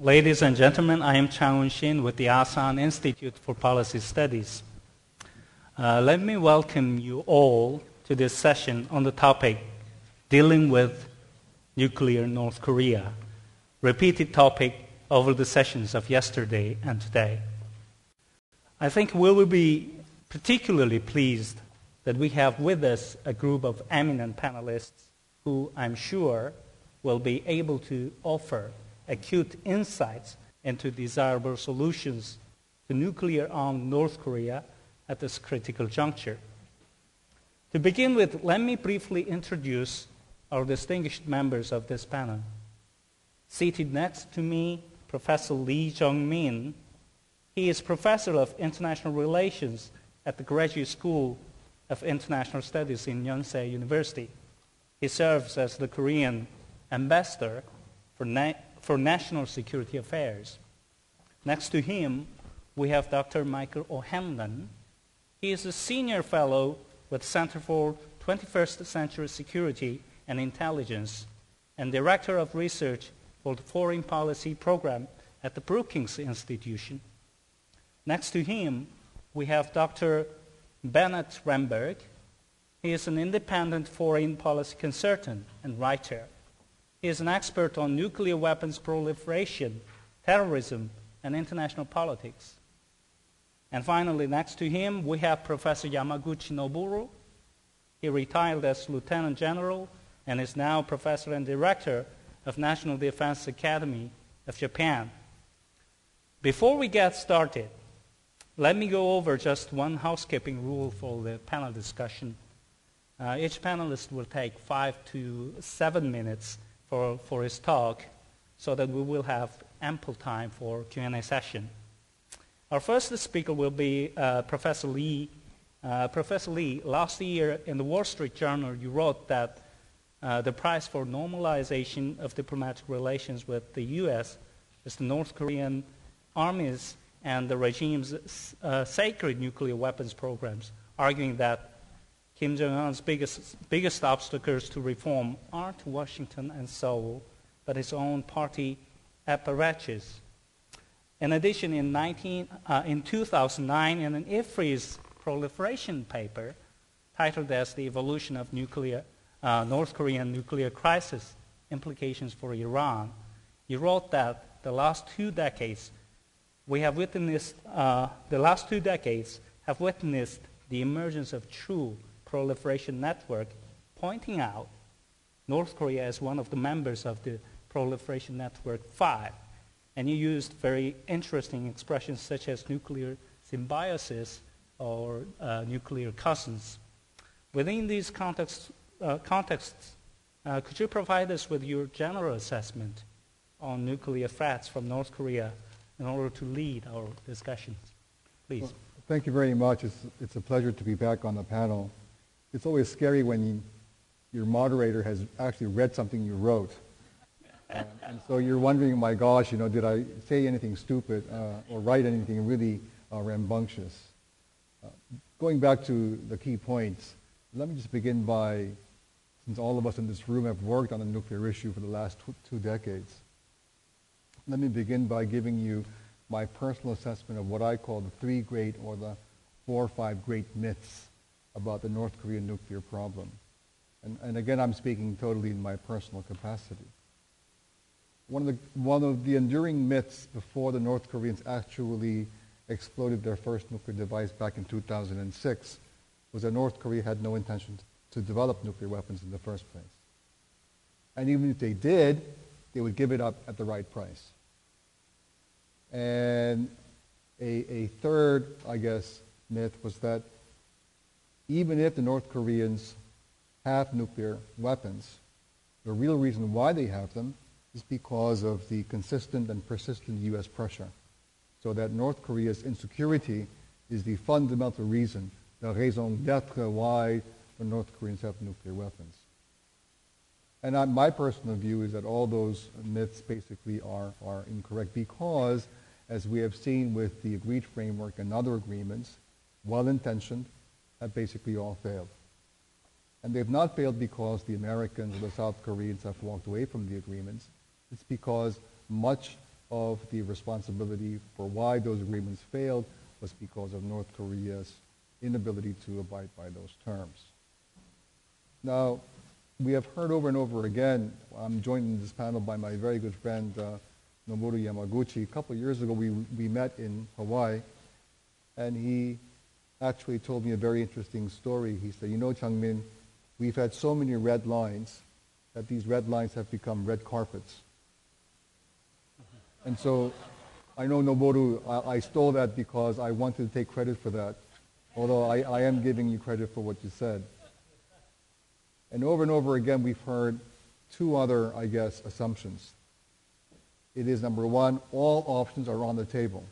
Ladies and gentlemen, I am Chang Shin with the Asan Institute for Policy Studies. Uh, let me welcome you all to this session on the topic dealing with nuclear North Korea, repeated topic over the sessions of yesterday and today. I think we will be particularly pleased that we have with us a group of eminent panelists who I'm sure will be able to offer acute insights into desirable solutions to nuclear armed North Korea at this critical juncture. To begin with, let me briefly introduce our distinguished members of this panel. Seated next to me, Professor Lee Chung-min. He is Professor of International Relations at the Graduate School of International Studies in Yonsei University. He serves as the Korean ambassador for, for national security affairs. Next to him, we have Dr. Michael O'Hanlon. He is a senior fellow with Center for 21st Century Security and Intelligence and director of research for the Foreign Policy Program at the Brookings Institution. Next to him, we have Dr. Bennett Ramberg. He is an independent foreign policy consultant and writer. He is an expert on nuclear weapons proliferation, terrorism, and international politics. And finally, next to him, we have Professor Yamaguchi Noboru. He retired as Lieutenant General and is now Professor and Director of National Defense Academy of Japan. Before we get started, let me go over just one housekeeping rule for the panel discussion. Uh, each panelist will take five to seven minutes for, for his talk so that we will have ample time for Q&A session. Our first speaker will be uh, Professor Lee. Uh, Professor Lee, last year in the Wall Street Journal, you wrote that uh, the price for normalization of diplomatic relations with the U.S. is the North Korean Army's and the regime's uh, sacred nuclear weapons programs, arguing that Kim Jong un's biggest, biggest obstacles to reform aren't Washington and Seoul, but his own party apparatus. In addition, in, 19, uh, in 2009, in an IFRI's proliferation paper titled as The Evolution of Nuclear, uh, North Korean Nuclear Crisis Implications for Iran, he wrote that the last two decades we have witnessed, uh, the last two decades have witnessed the emergence of true proliferation network, pointing out North Korea as one of the members of the proliferation network 5. And you used very interesting expressions such as nuclear symbiosis or uh, nuclear cousins. Within these contexts, uh, contexts uh, could you provide us with your general assessment on nuclear threats from North Korea in order to lead our discussions. Please. Well, thank you very much. It's, it's a pleasure to be back on the panel. It's always scary when you, your moderator has actually read something you wrote. Uh, and so you're wondering, my gosh, you know, did I say anything stupid uh, or write anything really uh, rambunctious? Uh, going back to the key points, let me just begin by, since all of us in this room have worked on the nuclear issue for the last two decades, let me begin by giving you my personal assessment of what I call the three great or the four or five great myths about the North Korean nuclear problem. And, and again, I'm speaking totally in my personal capacity. One of, the, one of the enduring myths before the North Koreans actually exploded their first nuclear device back in 2006 was that North Korea had no intention to develop nuclear weapons in the first place. And even if they did, they would give it up at the right price. And a, a third, I guess, myth was that even if the North Koreans have nuclear weapons, the real reason why they have them is because of the consistent and persistent U.S. pressure. So that North Korea's insecurity is the fundamental reason, the raison d'etre why the North Koreans have nuclear weapons. And I, my personal view is that all those myths basically are, are incorrect because as we have seen with the agreed framework and other agreements, well-intentioned, have basically all failed. And they've not failed because the Americans or the South Koreans have walked away from the agreements. It's because much of the responsibility for why those agreements failed was because of North Korea's inability to abide by those terms. Now, we have heard over and over again, I'm joined in this panel by my very good friend uh, Noboru Yamaguchi. A couple of years ago, we, we met in Hawaii, and he actually told me a very interesting story. He said, you know, Changmin, we've had so many red lines that these red lines have become red carpets. And so I know Noboru, I, I, stole that because I wanted to take credit for that, although I, I am giving you credit for what you said. And over and over again, we've heard two other, I guess, assumptions. It is number one, all options are on the table.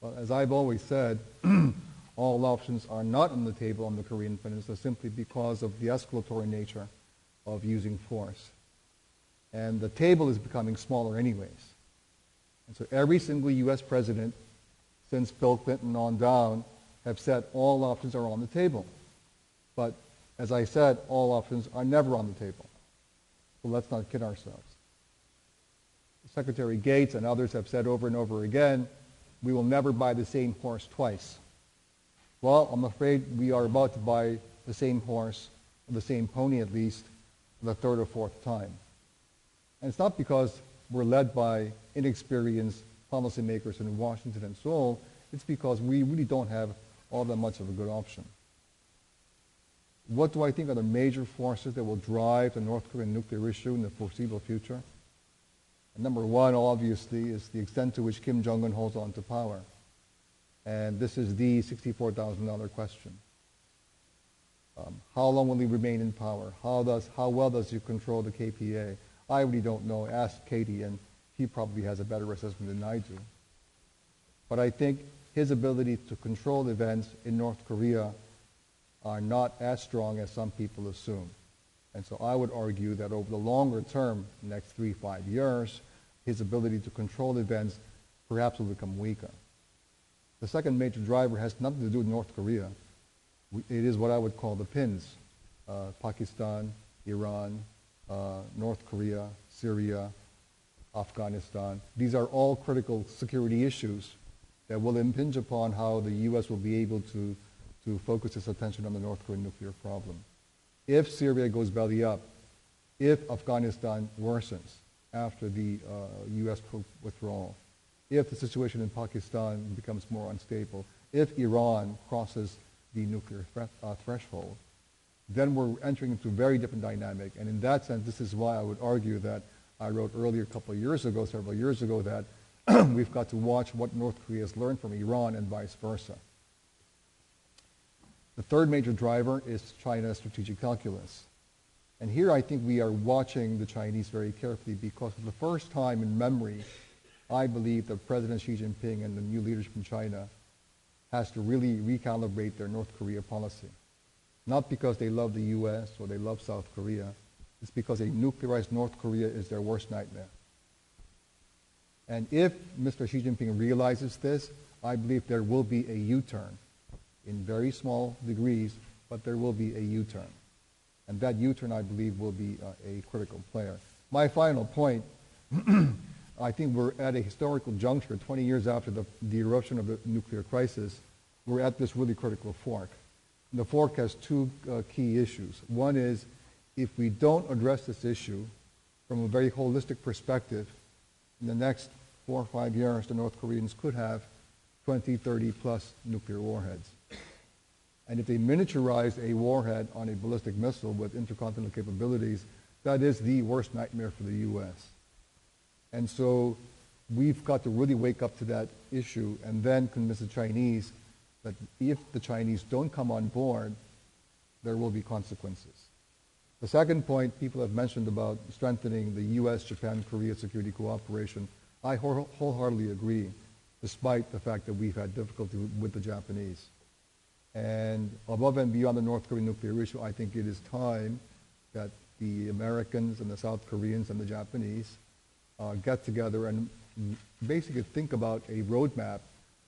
But as I've always said, all options are not on the table on the Korean Peninsula simply because of the escalatory nature of using force. And the table is becoming smaller anyways. And so every single U.S. president since Bill Clinton on down have said all options are on the table. But as I said, all options are never on the table. So let's not kid ourselves. Secretary Gates and others have said over and over again, we will never buy the same horse twice. Well, I'm afraid we are about to buy the same horse, the same pony at least, the third or fourth time. And it's not because we're led by inexperienced policymakers in Washington and Seoul. It's because we really don't have all that much of a good option. What do I think are the major forces that will drive the North Korean nuclear issue in the foreseeable future? And number one, obviously, is the extent to which Kim Jong-un holds on to power. And this is the $64,000 question. Um, how long will he remain in power? How, does, how well does he control the KPA? I really don't know. Ask Katie, and he probably has a better assessment than I do. But I think his ability to control events in North Korea are not as strong as some people assume. And so I would argue that over the longer term, next three, five years, his ability to control events perhaps will become weaker. The second major driver has nothing to do with North Korea. It is what I would call the pins. Uh, Pakistan, Iran, uh, North Korea, Syria, Afghanistan. These are all critical security issues that will impinge upon how the U.S. will be able to, to focus its attention on the North Korean nuclear problem. If Syria goes belly up, if Afghanistan worsens after the uh, U.S. withdrawal, if the situation in Pakistan becomes more unstable, if Iran crosses the nuclear threat, uh, threshold, then we're entering into a very different dynamic. And in that sense, this is why I would argue that I wrote earlier a couple of years ago, several years ago, that we've got to watch what North Korea has learned from Iran and vice versa. The third major driver is China's strategic calculus. And here I think we are watching the Chinese very carefully because for the first time in memory, I believe that President Xi Jinping and the new leadership in China has to really recalibrate their North Korea policy. Not because they love the U.S. or they love South Korea. It's because a nuclearized North Korea is their worst nightmare. And if Mr. Xi Jinping realizes this, I believe there will be a U-turn in very small degrees, but there will be a U-turn. And that U-turn, I believe, will be uh, a critical player. My final point, I think we're at a historical juncture, 20 years after the, the eruption of the nuclear crisis, we're at this really critical fork the fork has two uh, key issues. One is if we don't address this issue from a very holistic perspective, in the next four or five years, the North Koreans could have 20, 30 plus nuclear warheads. And if they miniaturize a warhead on a ballistic missile with intercontinental capabilities, that is the worst nightmare for the U.S. And so we've got to really wake up to that issue and then convince the Chinese that if the Chinese don't come on board, there will be consequences. The second point people have mentioned about strengthening the U.S., Japan, Korea security cooperation, I wholeheartedly agree, despite the fact that we've had difficulty with the Japanese. And above and beyond the North Korean nuclear issue, I think it is time that the Americans and the South Koreans and the Japanese uh, get together and basically think about a roadmap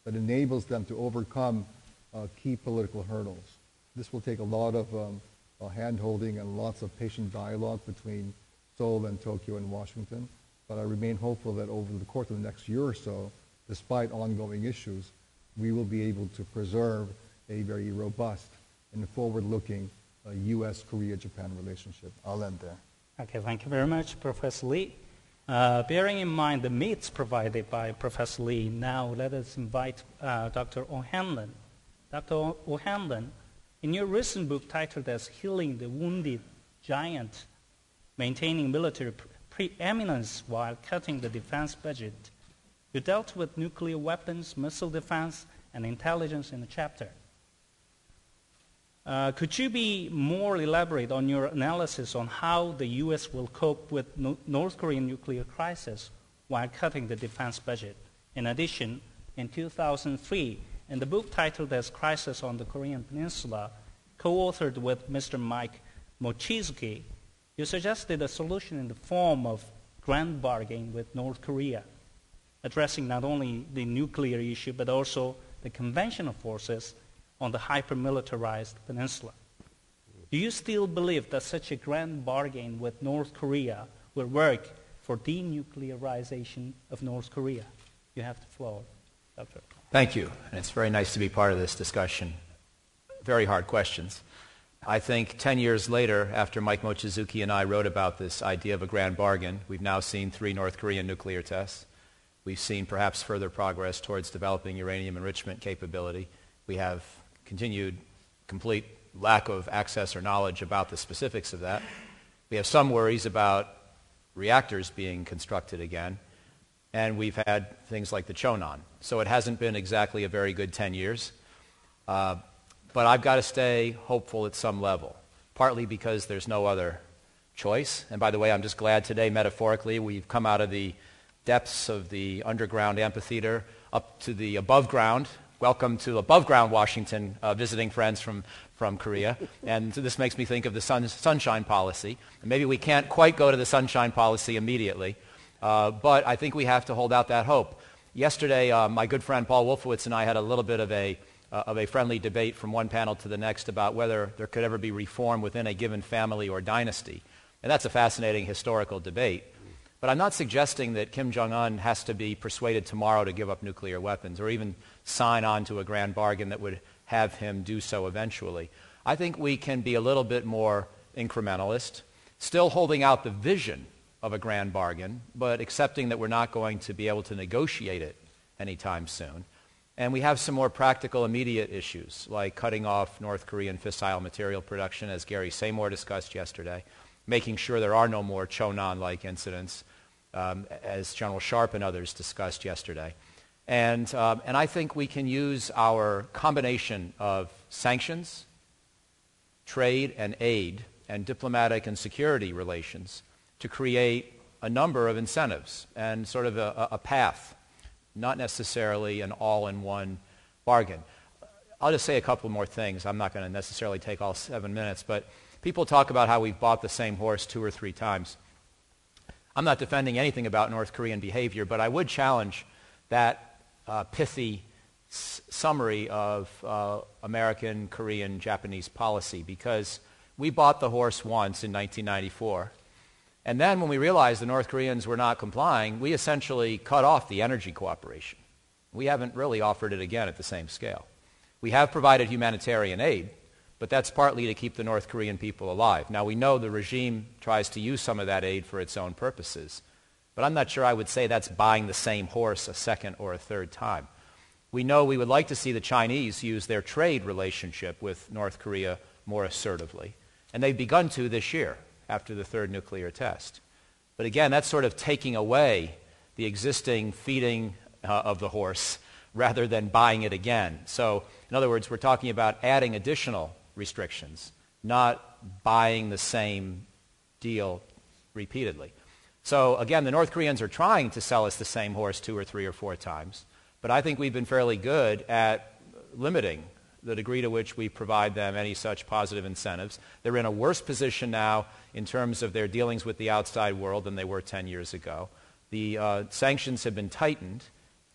that enables them to overcome uh, key political hurdles. This will take a lot of um, uh, hand-holding and lots of patient dialogue between Seoul and Tokyo and Washington. but I remain hopeful that over the course of the next year or so, despite ongoing issues, we will be able to preserve a very robust and forward-looking uh, U.S.-Korea-Japan relationship. I'll end there. Okay, thank you very much, Professor Lee. Uh, bearing in mind the myths provided by Professor Lee, now let us invite uh, Dr. O'Hanlon. Dr. O'Hanlon, in your recent book titled as Healing the Wounded Giant, Maintaining Military Preeminence While Cutting the Defense Budget, you dealt with nuclear weapons, missile defense, and intelligence in the chapter. Uh, could you be more elaborate on your analysis on how the U.S. will cope with no- North Korean nuclear crisis while cutting the defense budget? In addition, in 2003, in the book titled as Crisis on the Korean Peninsula, co-authored with Mr. Mike Mochizuki, you suggested a solution in the form of grand bargain with North Korea, addressing not only the nuclear issue but also the conventional forces on the hyper-militarized peninsula. Do you still believe that such a grand bargain with North Korea will work for denuclearization of North Korea? You have the floor, Dr. Thank you. And it's very nice to be part of this discussion. Very hard questions. I think 10 years later, after Mike Mochizuki and I wrote about this idea of a grand bargain, we've now seen three North Korean nuclear tests. We've seen perhaps further progress towards developing uranium enrichment capability. We have continued complete lack of access or knowledge about the specifics of that. We have some worries about reactors being constructed again. And we've had things like the Cheonan. So it hasn't been exactly a very good 10 years. Uh, but I've got to stay hopeful at some level, partly because there's no other choice. And by the way, I'm just glad today, metaphorically, we've come out of the depths of the underground amphitheater up to the above ground welcome to above ground Washington, uh, visiting friends from, from Korea. And so this makes me think of the sun, sunshine policy. And maybe we can't quite go to the sunshine policy immediately, uh, but I think we have to hold out that hope. Yesterday, uh, my good friend Paul Wolfowitz and I had a little bit of a, uh, of a friendly debate from one panel to the next about whether there could ever be reform within a given family or dynasty. And that's a fascinating historical debate. But I'm not suggesting that Kim Jong un has to be persuaded tomorrow to give up nuclear weapons or even sign on to a grand bargain that would have him do so eventually. I think we can be a little bit more incrementalist, still holding out the vision of a grand bargain, but accepting that we're not going to be able to negotiate it anytime soon. And we have some more practical, immediate issues, like cutting off North Korean fissile material production, as Gary Samore discussed yesterday, making sure there are no more Cheonan-like incidents, um, as General Sharp and others discussed yesterday. And, um, and I think we can use our combination of sanctions, trade and aid, and diplomatic and security relations to create a number of incentives and sort of a, a path, not necessarily an all-in-one bargain. I'll just say a couple more things. I'm not going to necessarily take all seven minutes, but people talk about how we've bought the same horse two or three times. I'm not defending anything about North Korean behavior, but I would challenge that uh, pithy s- summary of uh, American, Korean, Japanese policy because we bought the horse once in 1994. And then when we realized the North Koreans were not complying, we essentially cut off the energy cooperation. We haven't really offered it again at the same scale. We have provided humanitarian aid, but that's partly to keep the North Korean people alive. Now, we know the regime tries to use some of that aid for its own purposes. But I'm not sure I would say that's buying the same horse a second or a third time. We know we would like to see the Chinese use their trade relationship with North Korea more assertively. And they've begun to this year after the third nuclear test. But again, that's sort of taking away the existing feeding uh, of the horse rather than buying it again. So, in other words, we're talking about adding additional restrictions, not buying the same deal repeatedly. So again, the North Koreans are trying to sell us the same horse two or three or four times. But I think we've been fairly good at limiting the degree to which we provide them any such positive incentives. They're in a worse position now in terms of their dealings with the outside world than they were 10 years ago. The uh, sanctions have been tightened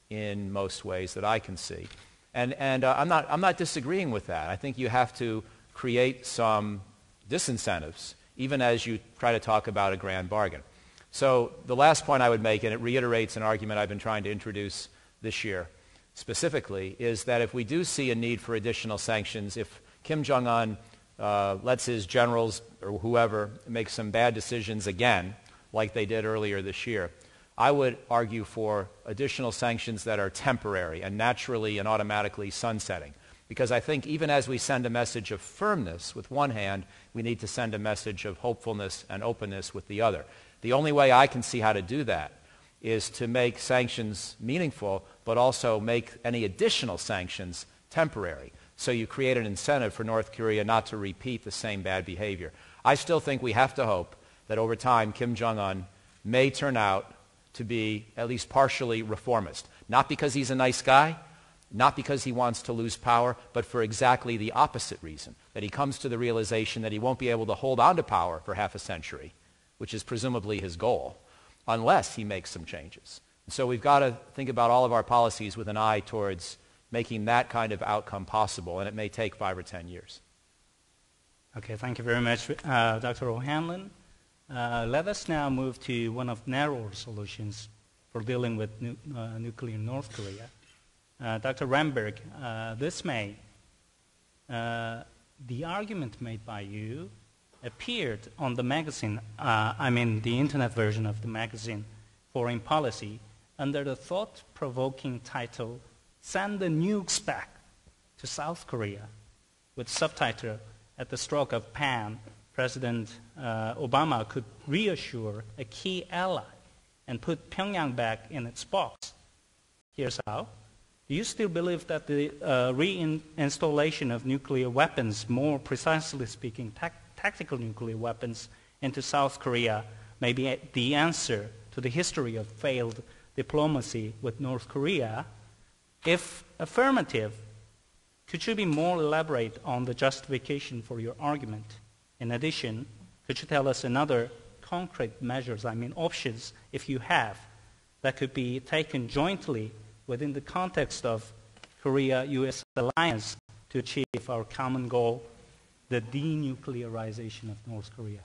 in most ways that I can see. And, and uh, I'm, not, I'm not disagreeing with that. I think you have to create some disincentives, even as you try to talk about a grand bargain. So the last point I would make, and it reiterates an argument I've been trying to introduce this year specifically, is that if we do see a need for additional sanctions, if Kim Jong-un uh, lets his generals or whoever make some bad decisions again, like they did earlier this year, I would argue for additional sanctions that are temporary and naturally and automatically sunsetting. Because I think even as we send a message of firmness with one hand, we need to send a message of hopefulness and openness with the other. The only way I can see how to do that is to make sanctions meaningful, but also make any additional sanctions temporary. So you create an incentive for North Korea not to repeat the same bad behavior. I still think we have to hope that over time Kim Jong un may turn out to be at least partially reformist. Not because he's a nice guy, not because he wants to lose power, but for exactly the opposite reason that he comes to the realization that he won't be able to hold on to power for half a century which is presumably his goal, unless he makes some changes. So we've got to think about all of our policies with an eye towards making that kind of outcome possible, and it may take five or ten years. Okay, thank you very much, uh, Dr. O'Hanlon. Uh, let us now move to one of narrower solutions for dealing with nu- uh, nuclear North Korea. Uh, Dr. Ramberg, uh, this May, uh, the argument made by you appeared on the magazine, uh, I mean the internet version of the magazine, Foreign Policy, under the thought provoking title, Send the Nukes Back to South Korea, with subtitle, At the Stroke of Pan, President uh, Obama could reassure a key ally and put Pyongyang back in its box. Here's how. Do you still believe that the uh, reinstallation of nuclear weapons, more precisely speaking, tactical nuclear weapons into South Korea may be the answer to the history of failed diplomacy with North Korea? If affirmative, could you be more elaborate on the justification for your argument? In addition, could you tell us another concrete measures, I mean options, if you have, that could be taken jointly within the context of Korea-U.S. alliance to achieve our common goal the denuclearization of North Korea.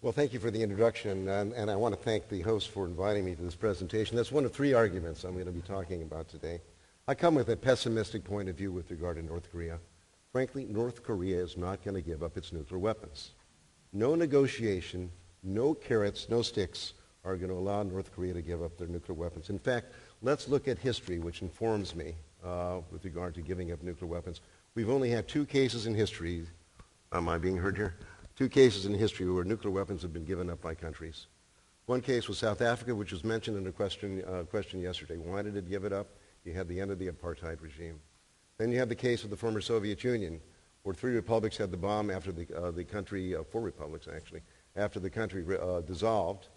Well, thank you for the introduction, and, and, I want to thank the host for inviting me to this presentation. That's one of three arguments I'm going to be talking about today. I come with a pessimistic point of view with regard to North Korea. Frankly, North Korea is not going to give up its nuclear weapons. No negotiation, no carrots, no sticks are going to allow North Korea to give up their nuclear weapons. In fact, let's look at history, which informs me uh, with regard to giving up nuclear weapons. We've only had two cases in history Am I being heard here? Two cases in history where nuclear weapons have been given up by countries. One case was South Africa, which was mentioned in a question, uh, question yesterday. Why did it give it up? You had the end of the apartheid regime. Then you have the case of the former Soviet Union, where three republics had the bomb after the, uh, the country, uh, four republics actually, after the country uh, dissolved.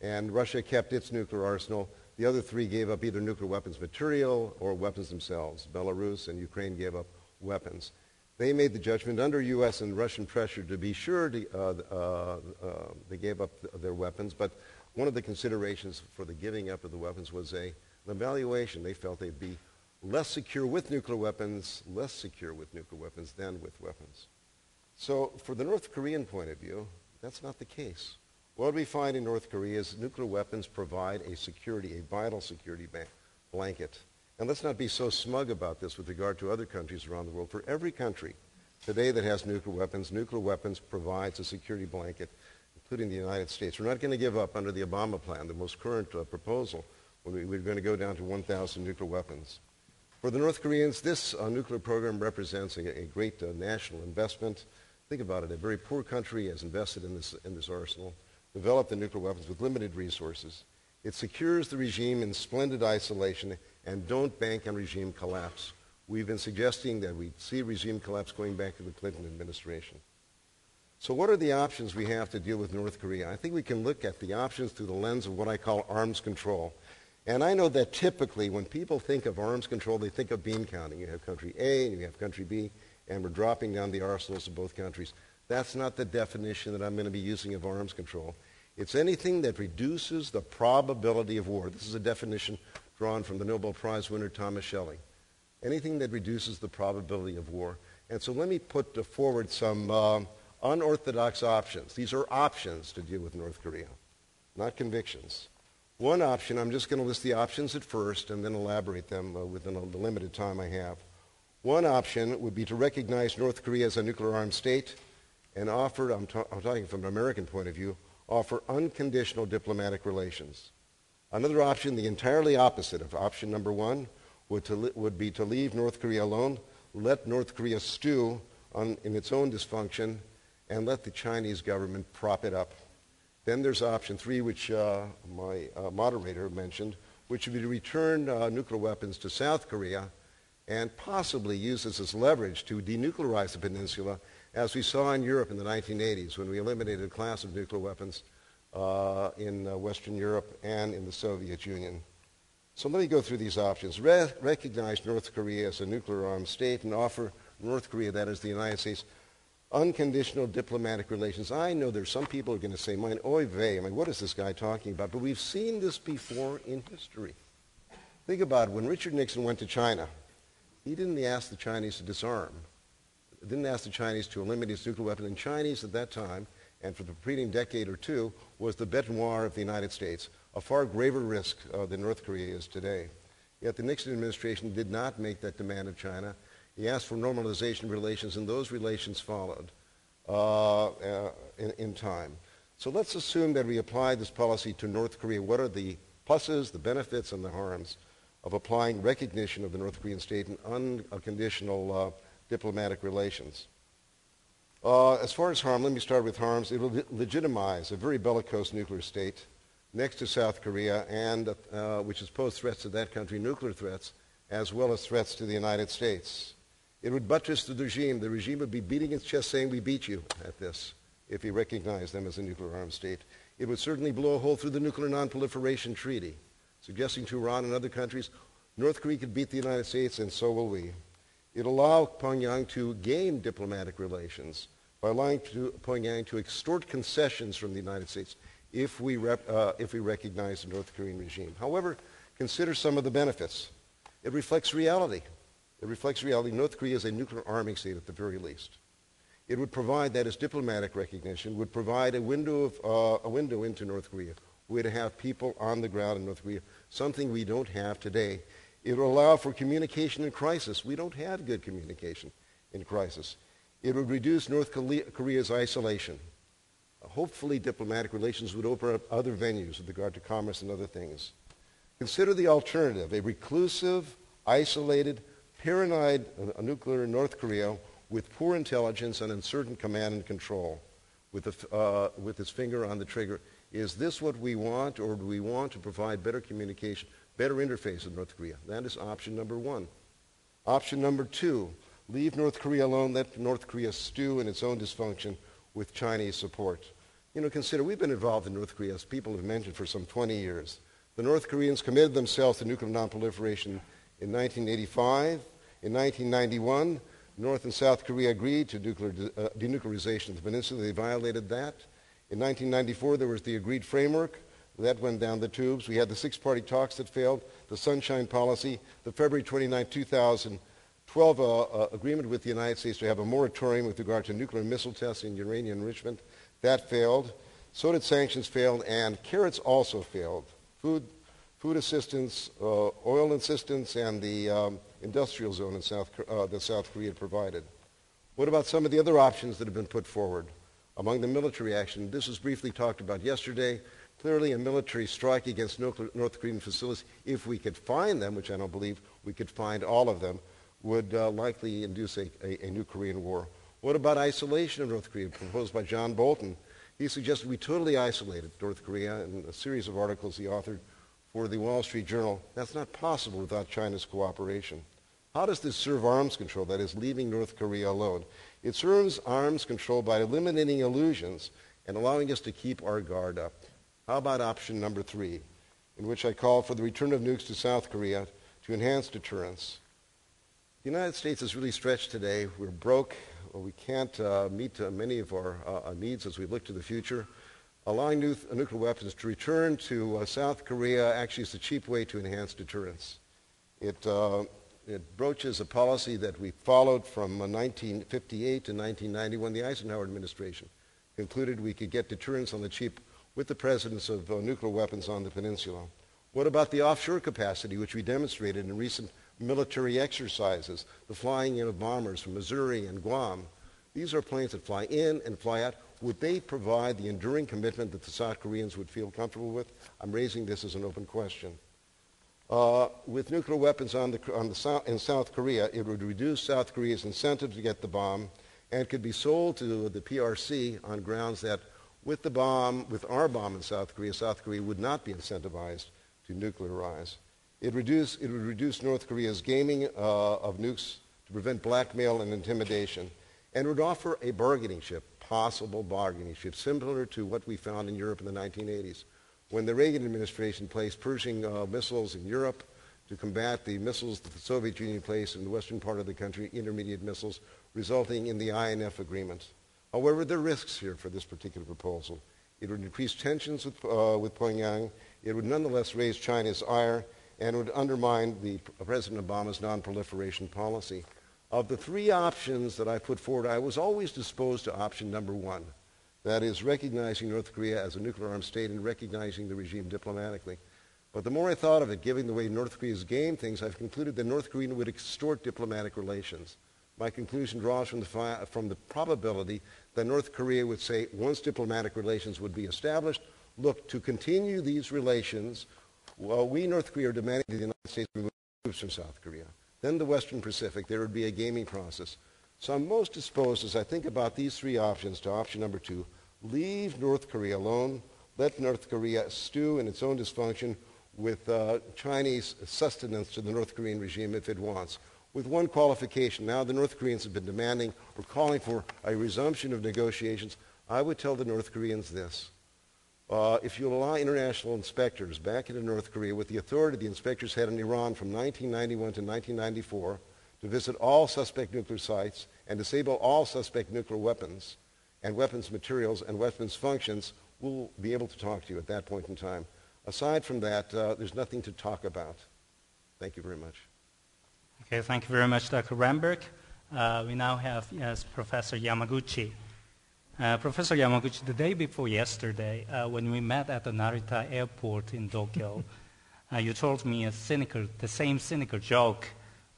And Russia kept its nuclear arsenal. The other three gave up either nuclear weapons material or weapons themselves. Belarus and Ukraine gave up weapons they made the judgment under U.S. and Russian pressure to be sure to, uh, uh, uh, they gave up th- their weapons, but one of the considerations for the giving up of the weapons was a, an evaluation. They felt they'd be less secure with nuclear weapons, less secure with nuclear weapons than with weapons. So for the North Korean point of view, that's not the case. What we find in North Korea is nuclear weapons provide a security, a vital security ba- blanket and let's not be so smug about this with regard to other countries around the world. For every country today that has nuclear weapons, nuclear weapons provides a security blanket, including the United States. We're not going to give up under the Obama plan, the most current uh, proposal, we, are going to go down to 1,000 nuclear weapons. For the North Koreans, this uh, nuclear program represents a, a great uh, national investment. Think about it. A very poor country has invested in this, in this arsenal, developed the nuclear weapons with limited resources. It secures the regime in splendid isolation and don't bank on regime collapse. We've been suggesting that we see regime collapse going back to the Clinton administration. So what are the options we have to deal with North Korea? I think we can look at the options through the lens of what I call arms control. And I know that typically when people think of arms control, they think of bean counting. You have country A and you have country B, and we're dropping down the arsenals of both countries. That's not the definition that I'm going to be using of arms control. It's anything that reduces the probability of war. This is a definition drawn from the Nobel Prize winner Thomas Schelling. Anything that reduces the probability of war. And so let me put forward some uh, unorthodox options. These are options to deal with North Korea. not convictions. One option, I'm just going to list the options at first and then elaborate them uh, within the limited time I have. One option would be to recognize North Korea as a nuclear armed state and offer, I'm, ta- I'm talking from an American point of view, offer unconditional diplomatic relations. Another option, the entirely opposite of option number one, would, li- would be to leave North Korea alone, let North Korea stew on, in its own dysfunction, and let the Chinese government prop it up. Then there's option three, which uh, my uh, moderator mentioned, which would be to return uh, nuclear weapons to South Korea and possibly use this as leverage to denuclearize the peninsula, as we saw in Europe in the 1980s when we eliminated a class of nuclear weapons in uh, Western Europe and in the Soviet Union. So let me go through these options. Re- recognize North Korea as a nuclear armed state and offer North Korea, that is the United States, unconditional diplomatic relations. I know there's some people who are going to say, mine, oy vey, I mean, what is this guy talking about? But we've seen this before in history. Think about it. When Richard Nixon went to China, he didn't ask the Chinese to disarm. He didn't ask the Chinese to eliminate its nuclear weapon. And Chinese at that time, and for the preceding decade or two, was the bête noire of the United States, a far graver risk uh, than North Korea is today. Yet the Nixon administration did not make that demand of China. He asked for normalization of relations, and those relations followed uh, uh, in, in, time. So let's assume that we apply this policy to North Korea. What are the pluses, the benefits, and the harms of applying recognition of the North Korean state and unconditional uh, diplomatic relations? Uh, as far as harm, let me start with harms. It will legitimize a very bellicose nuclear state next to South Korea, and uh, which has posed threats to that country, nuclear threats, as well as threats to the United States. It would buttress the regime. The regime would be beating its chest saying, we beat you at this, if he recognized them as a nuclear armed state. It would certainly blow a hole through the Nuclear Nonproliferation Treaty, suggesting to Iran and other countries, North Korea could beat the United States, and so will we. It would allow Pyongyang to gain diplomatic relations by allowing to, Pyongyang to extort concessions from the United States if we, rep, uh, if we recognize the North Korean regime. However, consider some of the benefits. It reflects reality. It reflects reality. North Korea is a nuclear arming state at the very least. It would provide, that is diplomatic recognition, would provide a window, of, uh, a window into North Korea. We'd have people on the ground in North Korea, something we don't have today. It would allow for communication in crisis. We don't have good communication in crisis. It would reduce North Korea's isolation. Hopefully, diplomatic relations would open up other venues with regard to commerce and other things. Consider the alternative a reclusive, isolated, paranoid a nuclear North Korea with poor intelligence and uncertain command and control, with, uh, with its finger on the trigger. Is this what we want, or do we want to provide better communication, better interface with North Korea? That is option number one. Option number two, leave North Korea alone, let North Korea stew in its own dysfunction with Chinese support. You know, consider we've been involved in North Korea, as people have mentioned, for some 20 years. The North Koreans committed themselves to nuclear nonproliferation in 1985. In 1991, North and South Korea agreed to nuclear, uh, denuclearization of the peninsula. They violated that. In 1994, there was the agreed framework. That went down the tubes. We had the six-party talks that failed, the Sunshine Policy, the February 29, 2012 uh, uh, agreement with the United States to have a moratorium with regard to nuclear missile testing and uranium enrichment. That failed. So did sanctions fail, and carrots also failed. Food food assistance, uh, oil assistance, and the um, industrial zone in South, uh, that South Korea provided. What about some of the other options that have been put forward? Among the military action, this was briefly talked about yesterday. Clearly, a military strike against North Korean facilities, if we could find them, which I don't believe we could find all of them, would uh, likely induce a, a, a new Korean war. What about isolation of North Korea, proposed by John Bolton? He suggested we totally isolated North Korea in a series of articles he authored for the Wall Street Journal, that's not possible without China's cooperation. How does this serve arms control, that is, leaving North Korea alone? It serves arms control by eliminating illusions and allowing us to keep our guard up. How about option number three, in which I call for the return of nukes to South Korea to enhance deterrence? The United States is really stretched today. We're broke. we can't uh, meet uh, many of our uh, needs as we look to the future allowing nuclear weapons to return to uh, South Korea actually is a cheap way to enhance deterrence. It, uh, it broaches a policy that we followed from 1958 uh, to 1990 when the Eisenhower administration concluded we could get deterrence on the cheap with the presence of uh, nuclear weapons on the peninsula? What about the offshore capacity, which we demonstrated in recent military exercises, the flying in of bombers from Missouri and Guam? These are planes that fly in and fly out. Would they provide the enduring commitment that the South Koreans would feel comfortable with? I'm raising this as an open question. Uh, with nuclear weapons on the, on the South, in South Korea, it would reduce South Korea's incentive to get the bomb and could be sold to the PRC on grounds that with the bomb, with our bomb in South Korea, South Korea would not be incentivized to nuclearize. It, reduce, it would reduce North Korea's gaming uh, of nukes to prevent blackmail and intimidation, and would offer a bargaining chip, possible bargaining chip, similar to what we found in Europe in the 1980s when the Reagan administration placed Pershing uh, missiles in Europe to combat the missiles that the Soviet Union placed in the western part of the country, intermediate missiles, resulting in the INF agreement. However, there are risks here for this particular proposal. It would increase tensions with, uh, with Pyongyang. It would nonetheless raise China's ire and would undermine the President Obama's non-proliferation policy. Of the three options that I put forward, I was always disposed to option number one. That is, recognizing North Korea as a nuclear armed state and recognizing the regime diplomatically. But the more I thought of it, given the way North Korea's game things, I've concluded that North Korea would extort diplomatic relations. My conclusion draws from the, fi- from the probability that North Korea would say, once diplomatic relations would be established, look, to continue these relations, well, we, North Korea, are demanding that the United States remove troops from South Korea. Then the Western Pacific, there would be a gaming process. So I'm most disposed, as I think about these three options, to option number two, Leave North Korea alone. Let North Korea stew in its own dysfunction with uh, Chinese sustenance to the North Korean regime if it wants. With one qualification. Now the North Koreans have been demanding or calling for a resumption of negotiations. I would tell the North Koreans this. Uh, if you allow international inspectors back into North Korea with the authority the inspectors had in Iraq from 1991 to 1994 to visit all suspect nuclear sites and disable all suspect nuclear weapons, and weapons materials and weapons functions, we'll be able to talk to you at that point in time. Aside from that, uh, there's nothing to talk about. Thank you very much. Okay, thank you very much, Dr. Ramberg. Uh, we now have yes, Professor Yamaguchi. Uh, Professor Yamaguchi, the day before yesterday, uh, when we met at the Narita airport in Tokyo, uh, you told me a cynical, the same cynical joke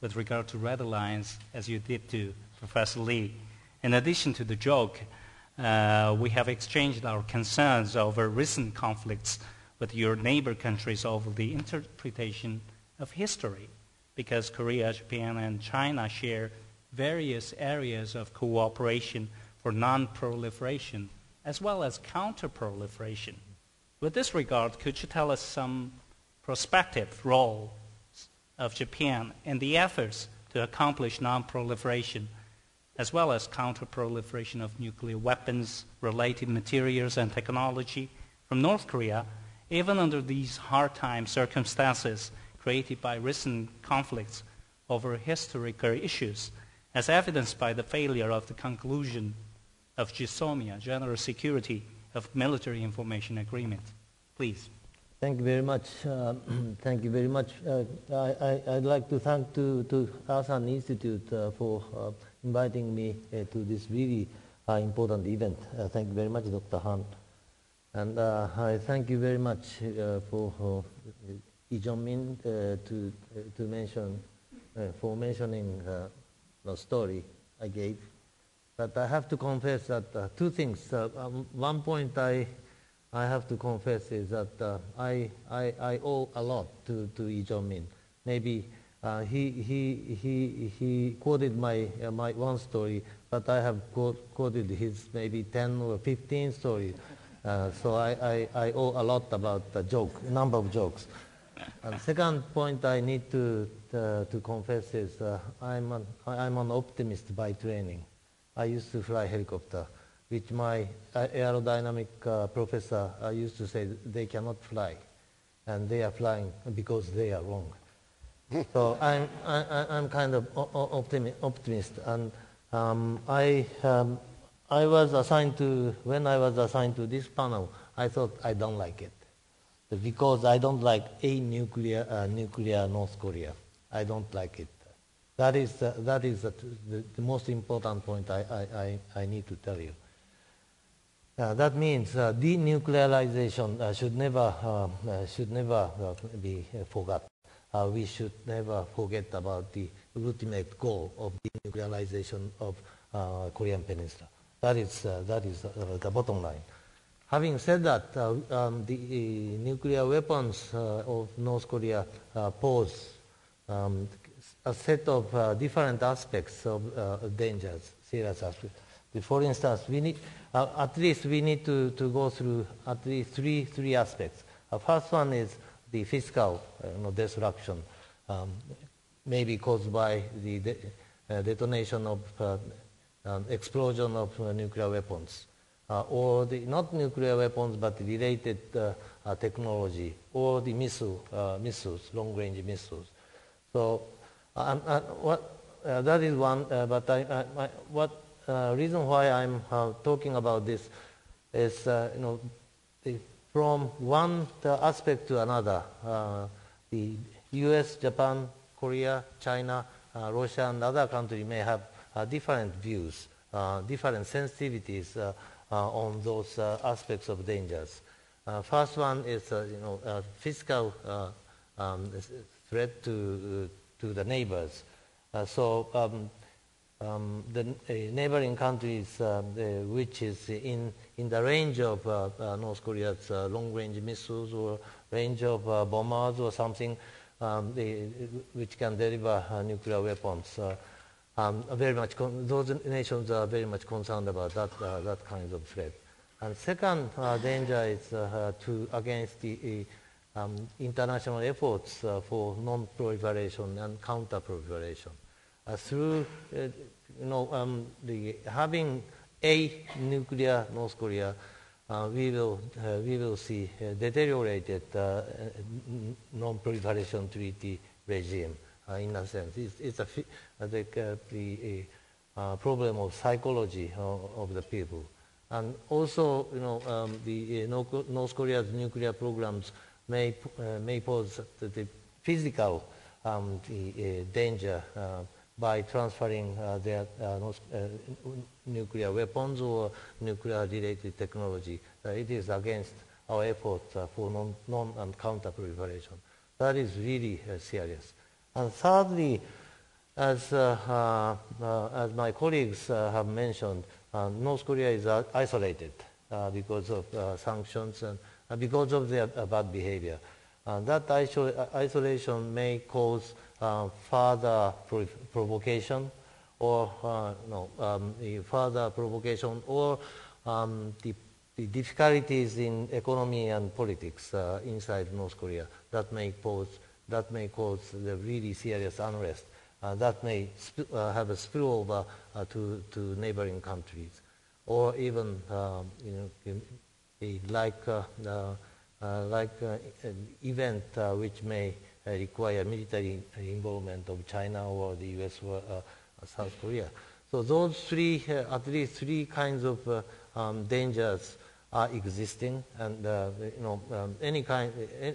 with regard to red lines as you did to Professor Lee. In addition to the joke, uh, we have exchanged our concerns over recent conflicts with your neighbor countries over the interpretation of history, because Korea, Japan, and China share various areas of cooperation for non-proliferation as well as counter-proliferation. With this regard, could you tell us some prospective role of Japan in the efforts to accomplish non-proliferation as well as counter-proliferation of nuclear weapons, related materials and technology from North Korea, even under these hard time circumstances created by recent conflicts over historical issues, as evidenced by the failure of the conclusion of GSOMIA, General Security of Military Information Agreement. Please. Thank you very much. Uh, thank you very much. Uh, I, would like to thank to, to Asan Institute uh, for uh, inviting me uh, to this really uh, important event. Thank you very much, Dr. Han. And I thank you very much for uh, Lee Chung-min to, to mention, for mentioning the story I gave. But I have to confess that two things. Um, one point I I have to confess is that uh, I, I, I owe a lot to, to Lee Chung-min. Maybe uh, he, he, he, he quoted my, uh, my one story, but I have quote, quoted his maybe 10 or 15 stories. Uh, so I, I, I, owe a lot about the joke, number of jokes. And second point I need to, uh, to confess is uh, I'm, an, I'm an optimist by training. I used to fly helicopter, which my aerodynamic uh, professor used to say they cannot fly. And they are flying because they are wrong so I'm, I, I'm kind of optimi- optimist. And um, I, um, I was assigned to, when I was assigned to this panel, I thought I don't like it. Because I don't like a nuclear, uh, nuclear North Korea. I don't like it. That is, uh, that is the, the, the, most important point I, I, I, need to tell you. Uh, that means uh, denuclearization uh, should never uh, should never be forgot. we should never forget about the ultimate goal of denuclearization of Korean Peninsula. That is that is the bottom line. Having said that, uh, um, the uh, nuclear weapons uh, of North Korea pose um, a set of different aspects of dangers, serious aspects. For instance, we need, at least we need to, to go through at least three, three aspects. The first one is the physical you know, destruction, um, maybe caused by the de uh, detonation of uh, um, explosion of uh, nuclear weapons uh, or the not nuclear weapons but related uh, uh, technology or the missile, missiles, long-range missiles. So what, that is one, but I, I, what reason why I'm talking about this is, you know, from one aspect to another, the U.S., Japan, Korea, China, uh, Russia, and other countries may have uh, different views, uh, different sensitivities uh, on those uh, aspects of dangers. Uh, first one is you know physical um, threat to to the neighbors. so um, um, the uh, neighboring countries, uh, which is in, in the range of uh, North Korea's long-range missiles or range of bombers or something, um, they, which can deliver nuclear weapons um, very much those nations are very much concerned about that uh, that kind of threat. And second uh, danger is uh, to against the um, international efforts uh, for non-proliferation and counter-proliferation. Uh, through you know um, the having a nuclear North Korea, we will we will see deteriorated non-proliferation treaty regime. Uh, in a sense. It's, it's a, uh, the, uh, problem of psychology of, of, the people. And also, you know, um, the North Korea's nuclear programs may, may pose the physical um, the, danger by transferring uh, their uh, uh, nuclear weapons or nuclear-related technology. it is against our efforts for non, non and counter-proliferation. That is really serious. And thirdly, as, uh, uh, uh, as my colleagues have mentioned, North Korea is isolated because of sanctions and because of their bad behavior. that isolation may cause further provocation or uh, no, um, further provocation or um, the, the, difficulties in economy and politics uh, inside North Korea that may pose that may cause the really serious unrest. Uh, that may uh, have a spillover uh, to, to neighboring countries, or even um, you know, like uh, uh, like an event which may require military involvement of China or the U.S. or South Korea. So those three, at least three kinds of um, dangers are existing, and you know um, any kind,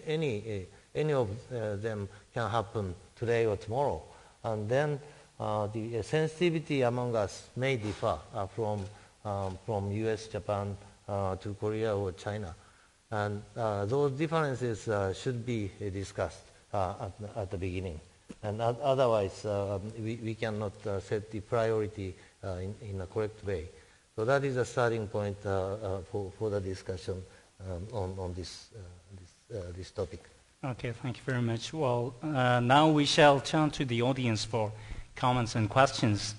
any any of uh, them can happen today or tomorrow. And then uh, the sensitivity among us may differ uh, from, um, from US, Japan to Korea or China. And those differences should be discussed at, at the beginning. And otherwise, uh, we, we cannot uh, set the priority uh, in, in a correct way. So that is a starting point for, for the discussion um, on, on this, this, this topic. Okay, thank you very much. Well, uh, now we shall turn to the audience for comments and questions.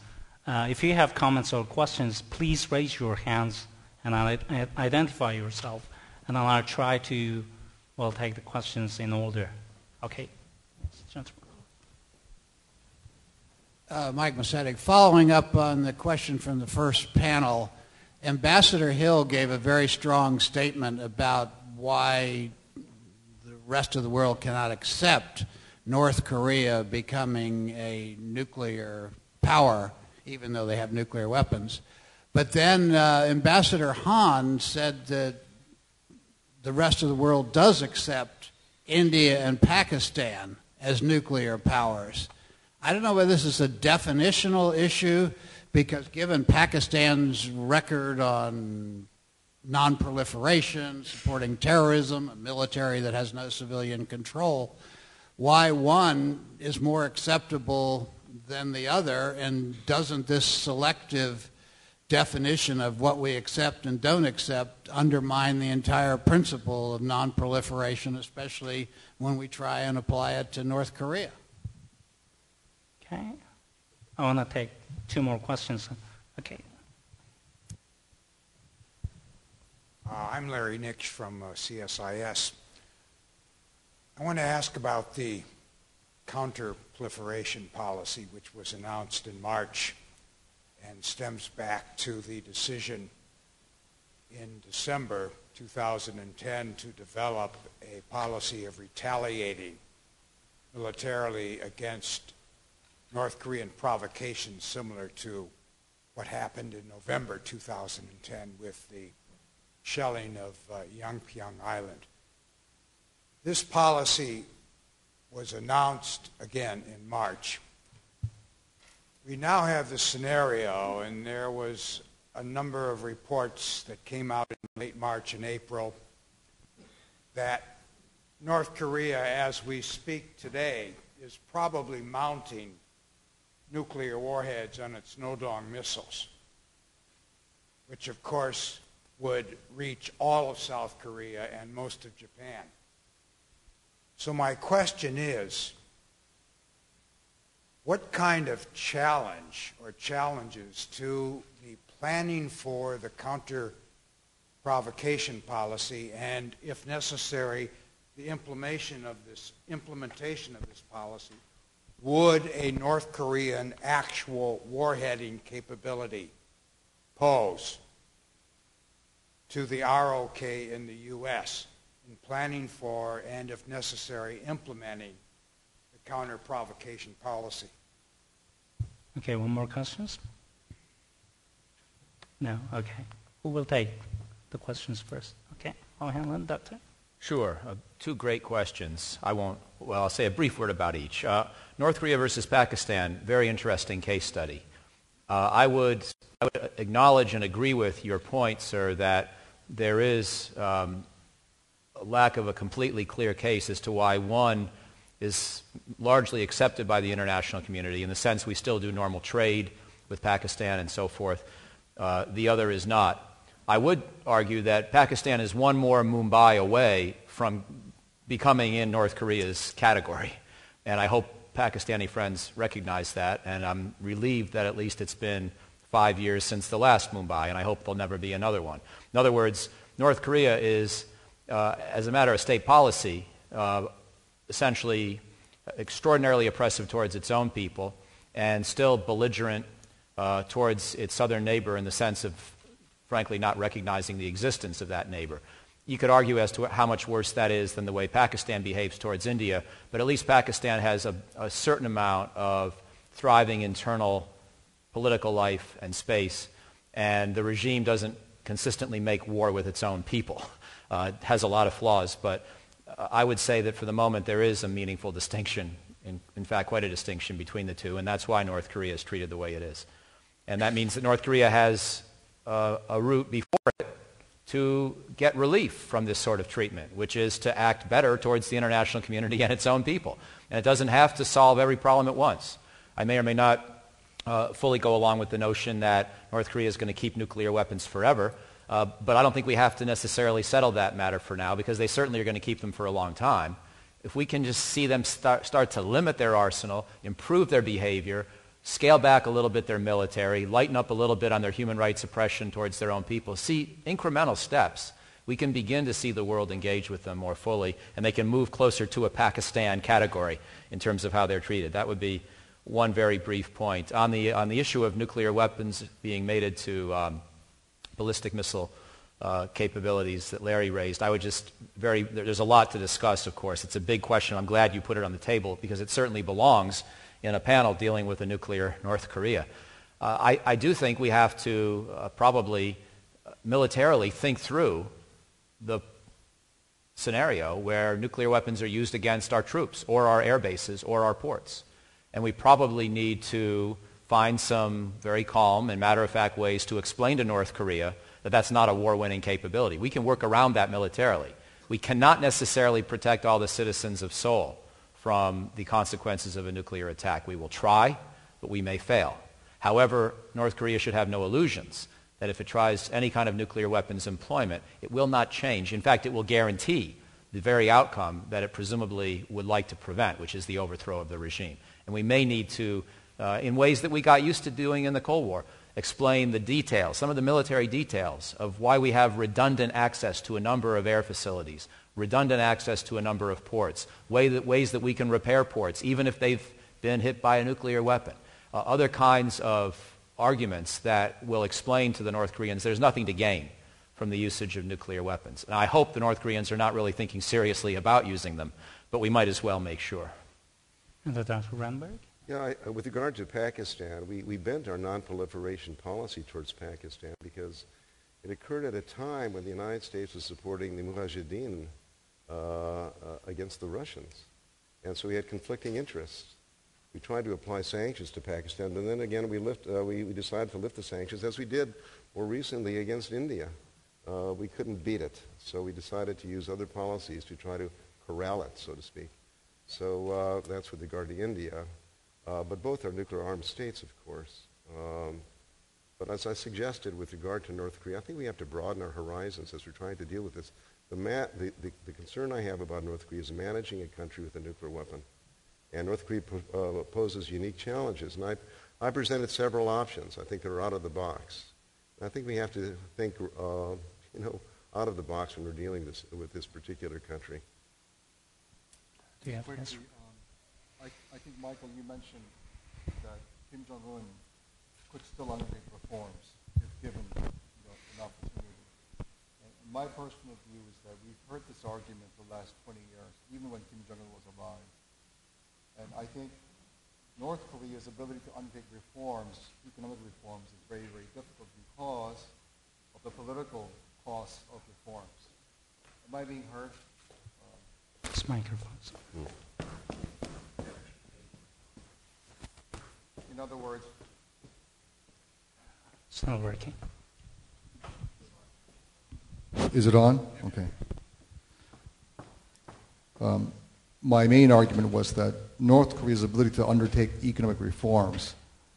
Uh, if you have comments or questions, please raise your hands and I'll identify yourself, and I'll try to, well, take the questions in order. Okay, uh, Mike Masetic, following up on the question from the first panel, Ambassador Hill gave a very strong statement about why the rest of the world cannot accept North Korea becoming a nuclear power, even though they have nuclear weapons. But then uh, Ambassador Han said that the rest of the world does accept India and Pakistan as nuclear powers. I don't know whether this is a definitional issue, because given Pakistan's record on nonproliferation, supporting terrorism, a military that has no civilian control, why one is more acceptable than the other, and doesn't this selective definition of what we accept and don't accept undermine the entire principle of nonproliferation, especially when we try and apply it to North Korea? Okay. I want to take two more questions. Okay. Uh, I'm Larry Niksch from uh, CSIS. I want to ask about the counter-proliferation policy, which was announced in March and stems back to the decision in December 2010 to develop a policy of retaliating militarily against North Korean provocations similar to what happened in November 2010 with the shelling of uh, Yeonpyeong Island. This policy was announced again in March. We now have the scenario, and there was a number of reports that came out in late March and April that North Korea, as we speak today, is probably mounting nuclear warheads on its Nodong missiles, which of course would reach all of South Korea and most of Japan. So my question is, what kind of challenge or challenges to the planning for the counter provocation policy and, if necessary, the implementation of this implementation of this policy would a North Korean actual warheading capability pose to the ROK in the U.S. in planning for and, if necessary, implementing counter-provocation policy? Okay, one more questions? No? Okay. Who will take the questions first? Okay, I'll handle it, Doctor. Sure. Uh, two great questions. I won't, well, I'll say a brief word about each. Uh, North Korea versus Pakistan, very interesting case study. Uh, I, would, I, would, acknowledge and agree with your point, sir, that there is um, a lack of a completely clear case as to why one is largely accepted by the international community in the sense we still do normal trade with Pakistan and so forth. Uh, the other is not. I would argue that Pakistan is one more Mumbai away from becoming in North Korea's category. And I hope Pakistani friends recognize that. And I'm relieved that at least it's been five years since the last Mumbai, and I hope there'll never be another one. In other words, North Korea is, uh, as a matter of state policy, uh, essentially extraordinarily oppressive towards its own people and still belligerent uh, towards its southern neighbor in the sense of, frankly, not recognizing the existence of that neighbor. You could argue as to how much worse that is than the way Pakistan behaves towards India, but at least Pakistan has a, a certain amount of thriving internal political life and space, and the regime doesn't consistently make war with its own people. Uh, it has a lot of flaws, but I would say that for the moment there is a meaningful distinction, in, in fact, quite a distinction between the two, and that's why North Korea is treated the way it is. And that means that North Korea has uh, a route before it to get relief from this sort of treatment, which is to act better towards the international community and its own people. And it doesn't have to solve every problem at once. I may or may not uh, fully go along with the notion that North Korea is going to keep nuclear weapons forever. Uh, but I don't think we have to necessarily settle that matter for now because they certainly are going to keep them for a long time. If we can just see them start, start to limit their arsenal, improve their behavior, scale back a little bit their military, lighten up a little bit on their human rights oppression towards their own people, see incremental steps, we can begin to see the world engage with them more fully, and they can move closer to a Pakistan category in terms of how they're treated. That would be one very brief point. On the, on the issue of nuclear weapons being mated to um, ballistic missile uh, capabilities that Larry raised, I would just very, there's a lot to discuss, of course. It's a big question. I'm glad you put it on the table because it certainly belongs in a panel dealing with a nuclear North Korea. Uh, I, I, do think we have to uh, probably uh, militarily think through the scenario where nuclear weapons are used against our troops or our air bases or our ports. And we probably need to find some very calm and matter-of-fact ways to explain to North Korea that that's not a war-winning capability. We can work around that militarily. We cannot necessarily protect all the citizens of Seoul from the consequences of a nuclear attack. We will try, but we may fail. However, North Korea should have no illusions that if it tries any kind of nuclear weapons employment, it will not change. In fact, it will guarantee the very outcome that it presumably would like to prevent, which is the overthrow of the regime. And we may need to, uh, in ways that we got used to doing in the Cold War, explain the details, some of the military details of why we have redundant access to a number of air facilities, redundant access to a number of ports, way that, ways that we can repair ports, even if they've been hit by a nuclear weapon, uh, other kinds of arguments that will explain to the North Koreans there's nothing to gain from the usage of nuclear weapons. And I hope the North Koreans are not really thinking seriously about using them, but we might as well make sure. And Dr. Ramberg? Yeah, I, uh, with regard to Pakistan, we, we bent our nonproliferation policy towards Pakistan because it occurred at a time when the United States was supporting the Mujahideen uh, uh, against the Russians. And so we had conflicting interests. We tried to apply sanctions to Pakistan, but then again we, lift, uh, we, we, decided to lift the sanctions, as we did more recently against India. Uh, we couldn't beat it, so we decided to use other policies to try to corral it, so to speak. So uh, that's with regard to India. Uh, but both are nuclear-armed states, of course. Um, but as I suggested with regard to North Korea, I think we have to broaden our horizons as we're trying to deal with this. The, ma- the, the, the concern I have about North Korea is managing a country with a nuclear weapon. And North Korea po- uh, poses unique challenges. And I, I presented several options. I think they're out of the box. I think we have to think, uh, you know, out of the box when we're dealing this, with this particular country. Do you have Quickly, um, I, I think, Michael, you mentioned that Kim Jong-un could still undertake reforms if given you know, an opportunity. And my personal view is that we've heard this argument the last 20 years, even when Kim Jong-un was alive. And I think North Korea's ability to undertake reforms, economic reforms, is very, very difficult because of the political costs of reforms. Am I being heard? This microphones. In other words, It's not working. Is it on? Okay. Um, my main argument was that North Korea's ability to undertake economic reforms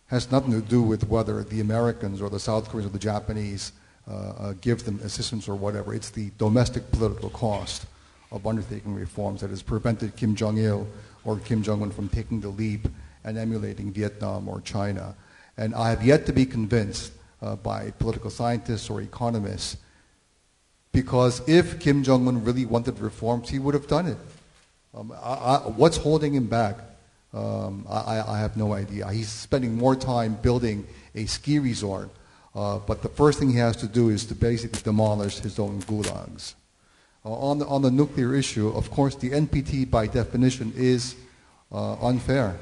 has nothing to do with whether the Americans or the South Koreans or the Japanese uh, uh, give them assistance or whatever. It's the domestic political cost of undertaking reforms that has prevented Kim Jong-il or Kim Jong-un from taking the leap and emulating Vietnam or China. And I have yet to be convinced uh, by political scientists or economists because if Kim Jong-un really wanted reforms, he would have done it. Um, I, I, what's holding him back? Um, I, I, have no idea. He's spending more time building a ski resort, uh, but the first thing he has to do is to basically demolish his own gulags. Uh, on, the, on the nuclear issue, of course, the NPT by definition is uh, unfair.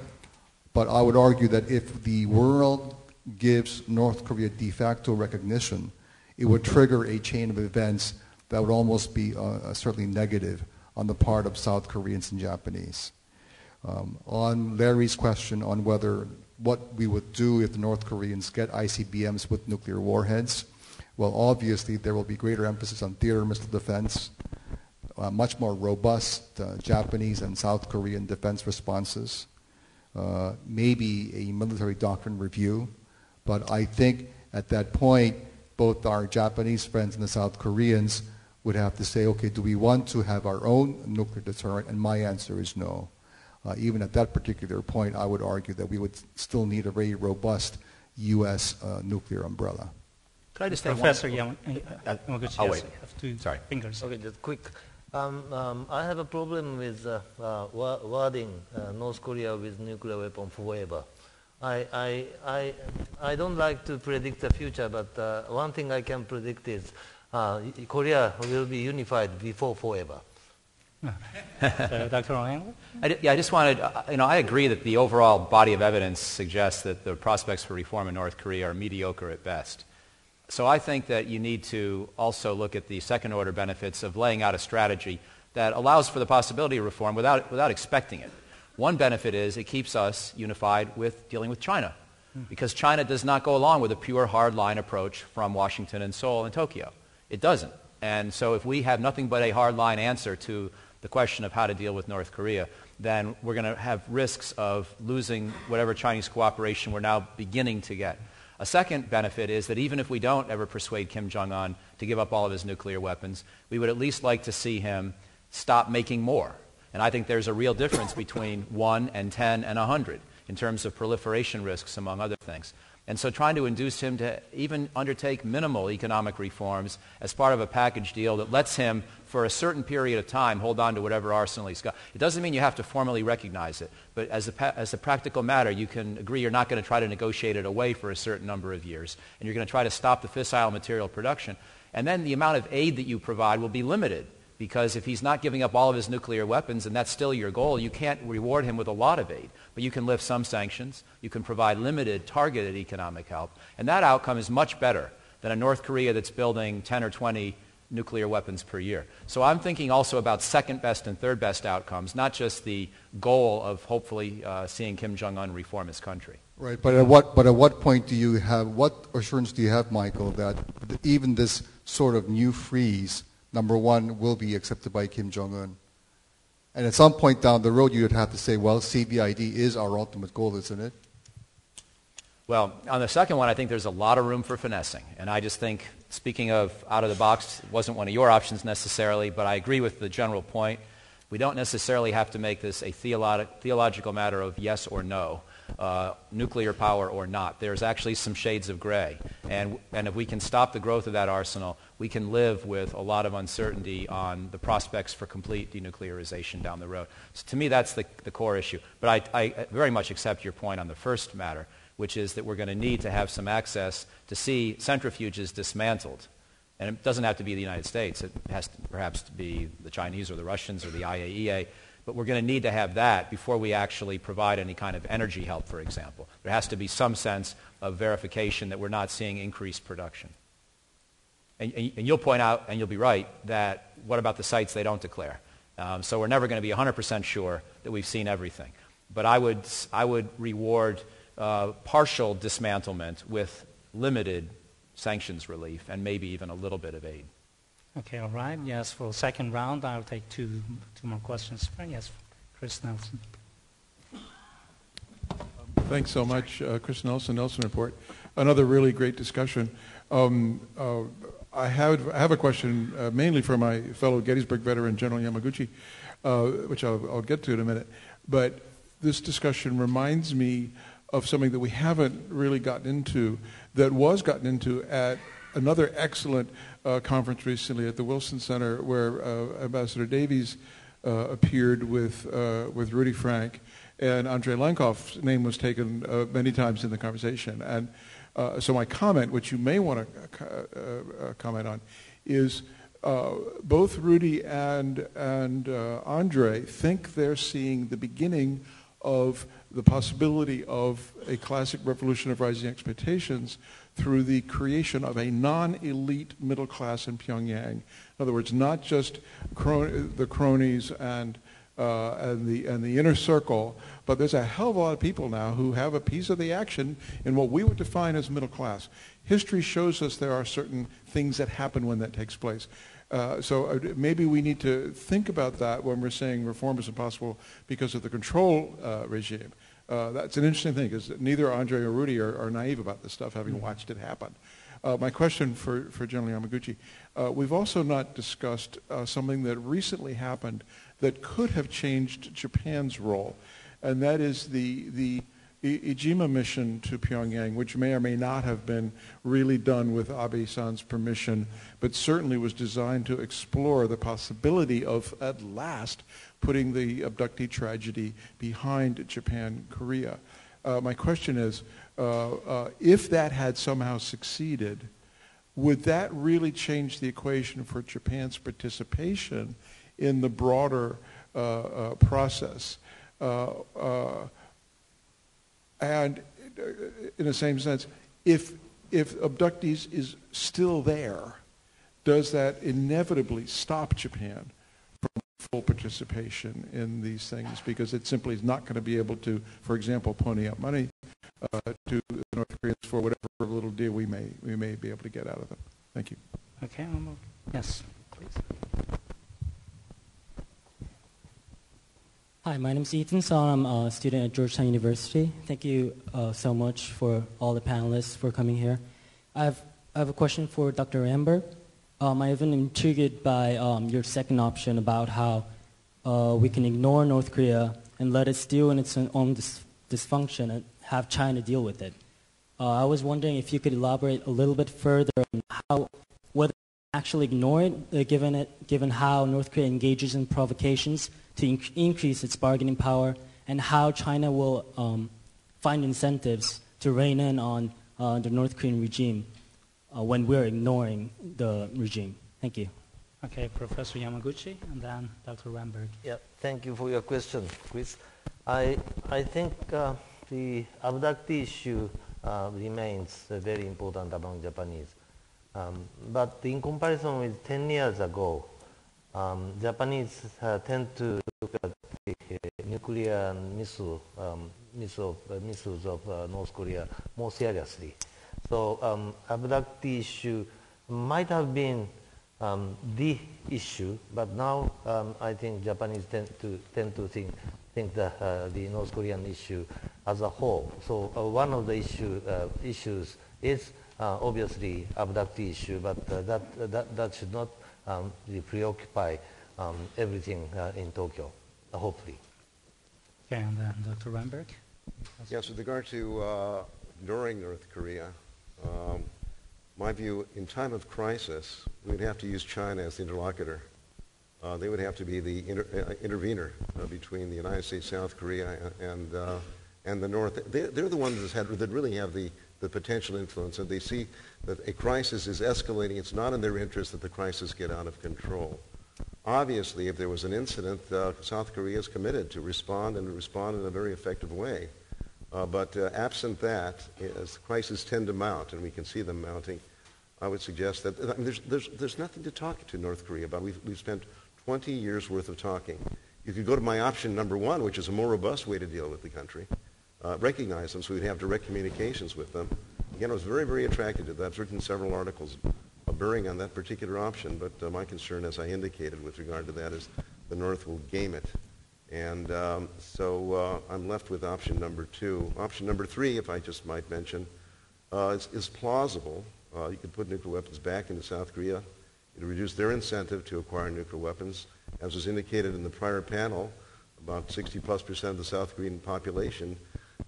But I would argue that if the world gives North Korea de facto recognition, it would trigger a chain of events that would almost be uh, certainly negative on the part of South Koreans and Japanese. Um, on Larry's question on whether what we would do if the North Koreans get ICBMs with nuclear warheads, well, obviously there will be greater emphasis on theater missile defense, uh, much more robust uh, Japanese and South Korean defense responses, uh, maybe a military doctrine review, but I think at that point, both our Japanese friends and the South Koreans would have to say, okay, do we want to have our own nuclear deterrent? And my answer is no. Uh, even at that particular point, I would argue that we would still need a very robust U.S. Uh, nuclear umbrella. Could I just Professor one? uh, Yamaguchi, I'll wait. have two Sorry. fingers. Okay, just quick. Um, um, I have a problem with uh, uh, wording uh, North Korea with nuclear weapon forever. I, I, I, I don't like to predict the future, but uh, one thing I can predict is uh, Korea will be unified before forever. uh, Dr. O'Hanlon? I, yeah, I just wanted, uh, you know, I agree that the overall body of evidence suggests that the prospects for reform in North Korea are mediocre at best. So I think that you need to also look at the second order benefits of laying out a strategy that allows for the possibility of reform without, without expecting it. One benefit is it keeps us unified with dealing with China. Hmm. because China does not go along with a pure hardline approach from Washington and Seoul and Tokyo. It doesn't. And so if we have nothing but a hardline answer to the question of how to deal with North Korea, then we're going to have risks of losing whatever Chinese cooperation we're now beginning to get. A second benefit is that even if we don't ever persuade Kim Jong-un to give up all of his nuclear weapons, we would at least like to see him stop making more. And I think there's a real difference between 1 and 10 and 100 in terms of proliferation risks, among other things. And so trying to induce him to even undertake minimal economic reforms as part of a package deal that lets him, for a certain period of time, hold on to whatever arsenal he's got. It doesn't mean you have to formally recognize it, but as a, as a practical matter, you can agree you're not going to try to negotiate it away for a certain number of years, and you're going to try to stop the fissile material production. And then the amount of aid that you provide will be limited because if he's not giving up all of his nuclear weapons and that's still your goal, you can't reward him with a lot of aid. But you can lift some sanctions. You can provide limited, targeted economic help. And that outcome is much better than a North Korea that's building 10 or 20 nuclear weapons per year. So I'm thinking also about second best and third best outcomes, not just the goal of hopefully uh, seeing Kim Jong-un reform his country. Right, but at what but at what point do you have what assurance do you have, Michael, that even this sort of new freeze number one, will be accepted by Kim Jong un. And at some point down the road, you'd have to say, well, CVID is our ultimate goal, isn't it? Well, on the second one, I think there's a lot of room for finessing. And I just think, speaking of out of the box, wasn't one of your options necessarily, but I agree with the general point. We don't necessarily have to make this a theolo- theological matter of yes or no uh, nuclear power or not. There's actually some shades of gray. And, and if we can stop the growth of that arsenal, we can live with a lot of uncertainty on the prospects for complete denuclearization down the road. So to me, that's the, the core issue. But I, I very much accept your point on the first matter, which is that we're going to need to have some access to see centrifuges dismantled. And it doesn't have to be the United States. It has to perhaps to be the Chinese or the Russians or the IAEA but we're going to need to have that before we actually provide any kind of energy help, for example. There has to be some sense of verification that we're not seeing increased production. And, and you'll point out, and you'll be right, that what about the sites they don't declare? Um, so we're never going to be 100% sure that we've seen everything. But I would, I would reward uh, partial dismantlement with limited sanctions relief and maybe even a little bit of aid. Okay, all right. Yes, for the second round, I'll take two, two more questions. Yes, Chris Nelson. Thanks so much, uh, Chris Nelson, Nelson Report. Another really great discussion. Um, uh, I, have, I have a question uh, mainly for my fellow Gettysburg veteran, General Yamaguchi, uh, which I'll, I'll get to in a minute. But this discussion reminds me of something that we haven't really gotten into that was gotten into at another excellent uh, conference recently at the Wilson Center where uh, Ambassador Davies uh, appeared with, uh, with Rudy Frank, and Andrei Lankov's name was taken uh, many times in the conversation. And so my comment, which you may want to comment on, is both Rudy and, and Andre think they're seeing the beginning of the possibility of a classic revolution of rising expectations through the creation of a non-elite middle class in Pyongyang. In other words, not just the cronies and, uh, and, the, and the inner circle, but there's a hell of a lot of people now who have a piece of the action in what we would define as middle class. History shows us there are certain things that happen when that takes place. Uh, so uh, maybe we need to think about that when we're saying reform is impossible because of the control uh, regime. Uh, that's an interesting thing because neither Andre or Rudy are, are, naive about this stuff, having watched it happen. Uh, my question for, for General Yamaguchi, uh, we've also not discussed uh, something that recently happened that could have changed Japan's role, and that is the, the Iijima mission to Pyongyang, which may or may not have been really done with Abe-san's permission, but certainly was designed to explore the possibility of, at last, putting the abductee tragedy behind Japan, Korea. Uh, my question is, uh, uh, if that had somehow succeeded, would that really change the equation for Japan's participation in the broader uh, process? And in the same sense, if, if abductees is still there, does that inevitably stop Japan full participation in these things because it simply is not going to be able to, for example, pony up money uh, to the North Koreans for whatever little deal we may, we may be able to get out of them. Thank you. Okay, one more. Yes, please. Hi, my name is Ethan Song. I'm a student at Georgetown University. Thank you uh, so much for all the panelists for coming here. I have, I have a question for Dr. Ramberg. Um, I have been intrigued by um, your second option about how uh, we can ignore North Korea and let it steal in its own dis- dysfunction and have China deal with it. Uh, I was wondering if you could elaborate a little bit further on how, whether actually ignore it, uh, given, it, given how North Korea engages in provocations to inc- increase its bargaining power, and how China will um, find incentives to rein in on uh, the North Korean regime uh, when we're ignoring the regime. Thank you. Okay, Professor Yamaguchi, and then Dr. Ramberg. Yeah, thank you for your question, Chris. I, I think uh, the abductee issue uh, remains uh, very important among Japanese. Um, but in comparison with 10 years ago, um, Japanese uh, tend to look at the uh, nuclear missile, um, missile uh, missiles of uh, North Korea more seriously. So um, abductee issue might have been um, the issue, but now um, I think Japanese tend to tend to think think the uh, the North Korean issue as a whole. So uh, one of the issue uh, issues is uh, obviously abductee issue, but uh, that that that should not um, preoccupy um, everything uh, in Tokyo. hopefully. Okay, and then Dr. Ramberg. Yes, with regard to uh, ignoring North Korea, um, my view, in time of crisis, we'd have to use China as the interlocutor. Uh, they would have to be the inter- uh, intervener uh, between the United States, South Korea, and, uh, and the North. They're, they're the ones that, had, that really have the, the potential influence, and they see that a crisis is escalating. It's not in their interest that the crisis get out of control. Obviously, if there was an incident, uh, South Korea is committed to respond and respond in a very effective way. Uh, but uh, absent that, as crises tend to mount, and we can see them mounting, I would suggest that I mean, there's, there's, there's nothing to talk to North Korea about. We've, we've spent 20 years worth of talking. You could go to my option number one, which is a more robust way to deal with the country, uh, recognize them so we'd have direct communications with them. Again, I was very, very attracted to that. I've written several articles bearing on that particular option, but uh, my concern, as I indicated with regard to that, is the North will game it and um, so uh, I'm left with option number two. Option number three, if I just might mention, uh, is, is, plausible. Uh, you could put nuclear weapons back into South Korea. It would reduce their incentive to acquire nuclear weapons. As was indicated in the prior panel, about 60 plus percent of the South Korean population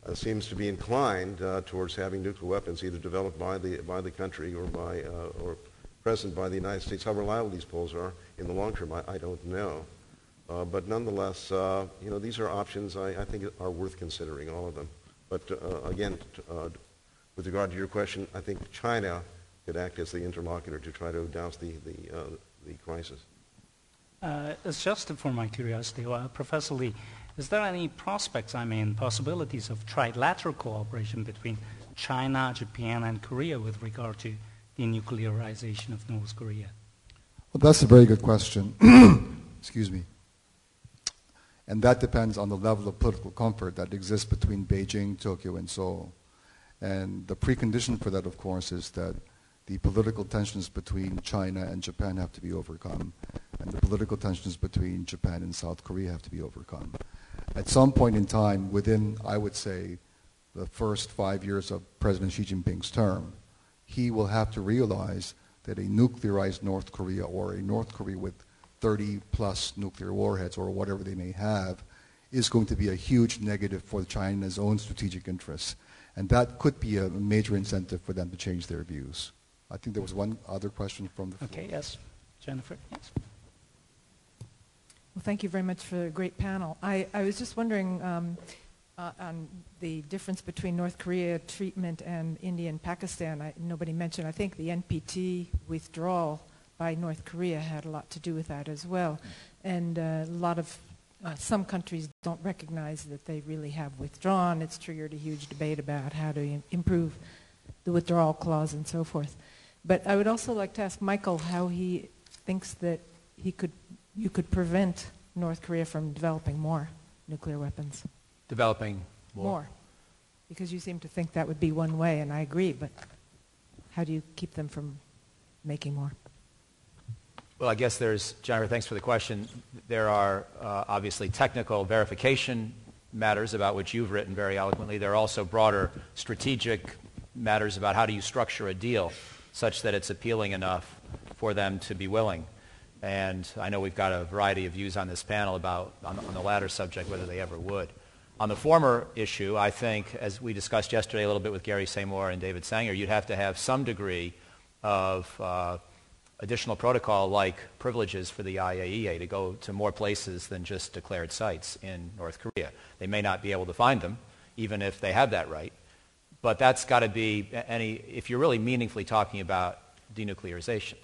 uh, seems to be inclined uh, towards having nuclear weapons either developed by the, by the country or, by, uh, or present by the United States. How reliable these polls are in the long term, I, I don't know. Uh, but nonetheless, uh, you know, these are options I, I, think are worth considering, all of them. But uh, again, uh, with regard to your question, I think China could act as the interlocutor to try to douse the, the, uh, the crisis. Uh, it's just for my curiosity, Professor Lee, is there any prospects, I mean, possibilities of trilateral cooperation between China, Japan, and Korea with regard to denuclearization of North Korea? Well, that's a very good question. Excuse me. And that depends on the level of political comfort that exists between Beijing, Tokyo, and Seoul. And the precondition for that, of course, is that the political tensions between China and Japan have to be overcome, and the political tensions between Japan and South Korea have to be overcome. At some point in time, within, I would say, the first five years of President Xi Jinping's term, he will have to realize that a nuclearized North Korea or a North Korea with 30 plus nuclear warheads or whatever they may have is going to be a huge negative for China's own strategic interests. And that could be a major incentive for them to change their views. I think there was one other question from the floor. Okay, yes. Jennifer, yes. Well, thank you very much for a great panel. I, I was just wondering um, uh, on the difference between North Korea treatment and India and Pakistan. I, nobody mentioned, I think, the NPT withdrawal by North Korea had a lot to do with that as well. And uh, a lot of uh, some countries don't recognize that they really have withdrawn. It's triggered a huge debate about how to improve the withdrawal clause and so forth. But I would also like to ask Michael how he thinks that he could, you could prevent North Korea from developing more nuclear weapons. Developing more. More. Because you seem to think that would be one way, and I agree, but how do you keep them from making more? Well, I guess there's, Jennifer, thanks for the question. There are uh, obviously technical verification matters about which you've written very eloquently. There are also broader strategic matters about how do you structure a deal such that it's appealing enough for them to be willing. And I know we've got a variety of views on this panel about, on the, on the latter subject, whether they ever would. On the former issue, I think, as we discussed yesterday a little bit with Gary Samore and David Sanger, you'd have to have some degree of uh, additional protocol like privileges for the IAEA to go to more places than just declared sites in North Korea. They may not be able to find them, even if they have that right. But that's got to be any, if you're really meaningfully talking about denuclearization.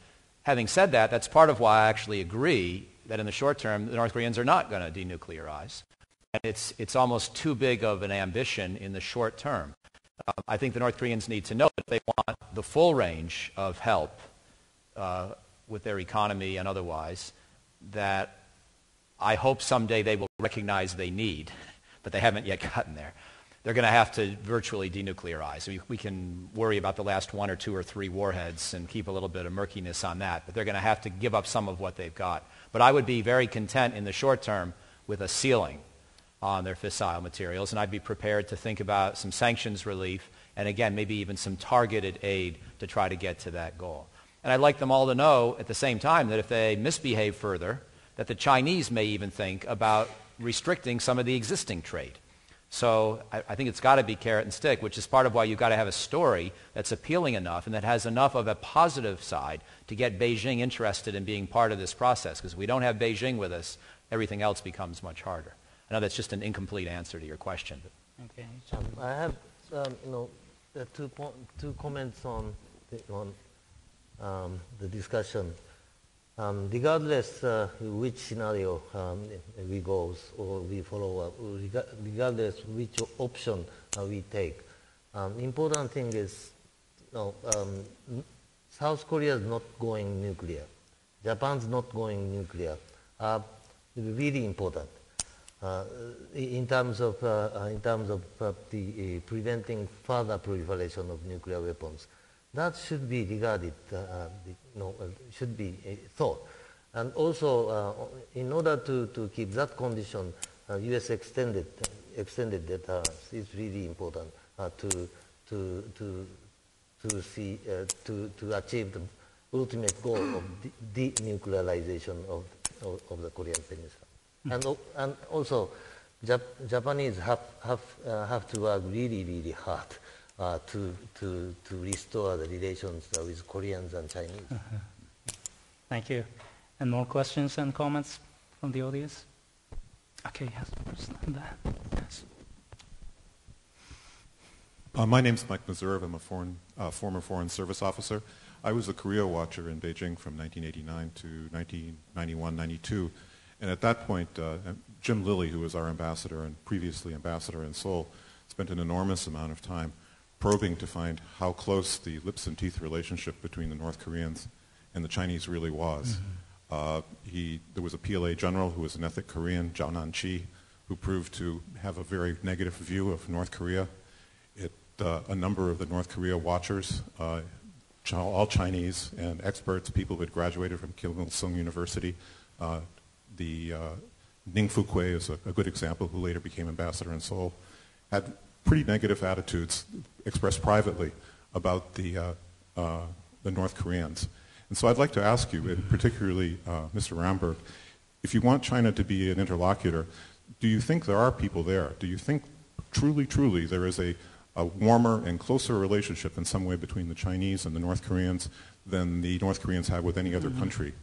Having said that, that's part of why I actually agree that in the short term, the North Koreans are not going to denuclearize. And it's, it's almost too big of an ambition in the short term. Uh, I think the North Koreans need to know that they want the full range of help uh, with their economy and otherwise that I hope someday they will recognize they need, but they haven't yet gotten there. They're going to have to virtually denuclearize. We, we can worry about the last one or two or three warheads and keep a little bit of murkiness on that, but they're going to have to give up some of what they've got. But I would be very content in the short term with a ceiling on their fissile materials, and I'd be prepared to think about some sanctions relief and again, maybe even some targeted aid to try to get to that goal. And I'd like them all to know at the same time that if they misbehave further, that the Chinese may even think about restricting some of the existing trade. So I, I think it's got to be carrot and stick, which is part of why you've got to have a story that's appealing enough and that has enough of a positive side to get Beijing interested in being part of this process. Because if we don't have Beijing with us, everything else becomes much harder. I know that's just an incomplete answer to your question. Okay. I have, um, you know, two, po- two comments on, the, on um, the discussion. Um, regardless uh, which scenario um, we go or we follow up, regardless which option uh, we take, um, important thing is you know, um, South Korea is not going nuclear. Japan's not going nuclear. Uh, really important uh, in terms of uh, uh, in terms of uh, the preventing further proliferation of nuclear weapons. That should be regarded, uh, uh, no, uh, should be thought. And also, in order to, to keep that condition, U.S. extended extended deterrence is really important to to to to see to to achieve the ultimate goal of de- denuclearization of, of, of the Korean Peninsula. Mm. And and also, Jap- Japanese have have have to work really really hard uh, to, to, to restore the relations uh, with Koreans and Chinese. Uh-huh. Thank you. And more questions and comments from the audience? Okay, yes, yes. Uh, my name is Mike Meserve. I'm a foreign, uh, former Foreign Service officer. I was a Korea watcher in Beijing from 1989 to 1991, 92. And at that point, uh, Jim Lilley, who was our ambassador and previously ambassador in Seoul, spent an enormous amount of time probing to find how close the lips and teeth relationship between the North Koreans and the Chinese really was. Mm-hmm. Uh, he, there was a PLA general who was an ethnic Korean, Zhao Nanqi, who proved to have a very negative view of North Korea. It, uh, a number of the North Korea watchers, uh, all Chinese and experts, people who had graduated from Kim Il-sung University, uh, the uh, Ning Fukui is a, a, good example, who later became ambassador in Seoul, had pretty negative attitudes expressed privately about the, uh, uh, the North Koreans. And so I'd like to ask you, and particularly uh, Mr. Ramberg, if you want China to be an interlocutor, do you think there are people there? Do you think truly, truly there is a, a warmer and closer relationship in some way between the Chinese and the North Koreans than the North Koreans have with any other mm-hmm. country?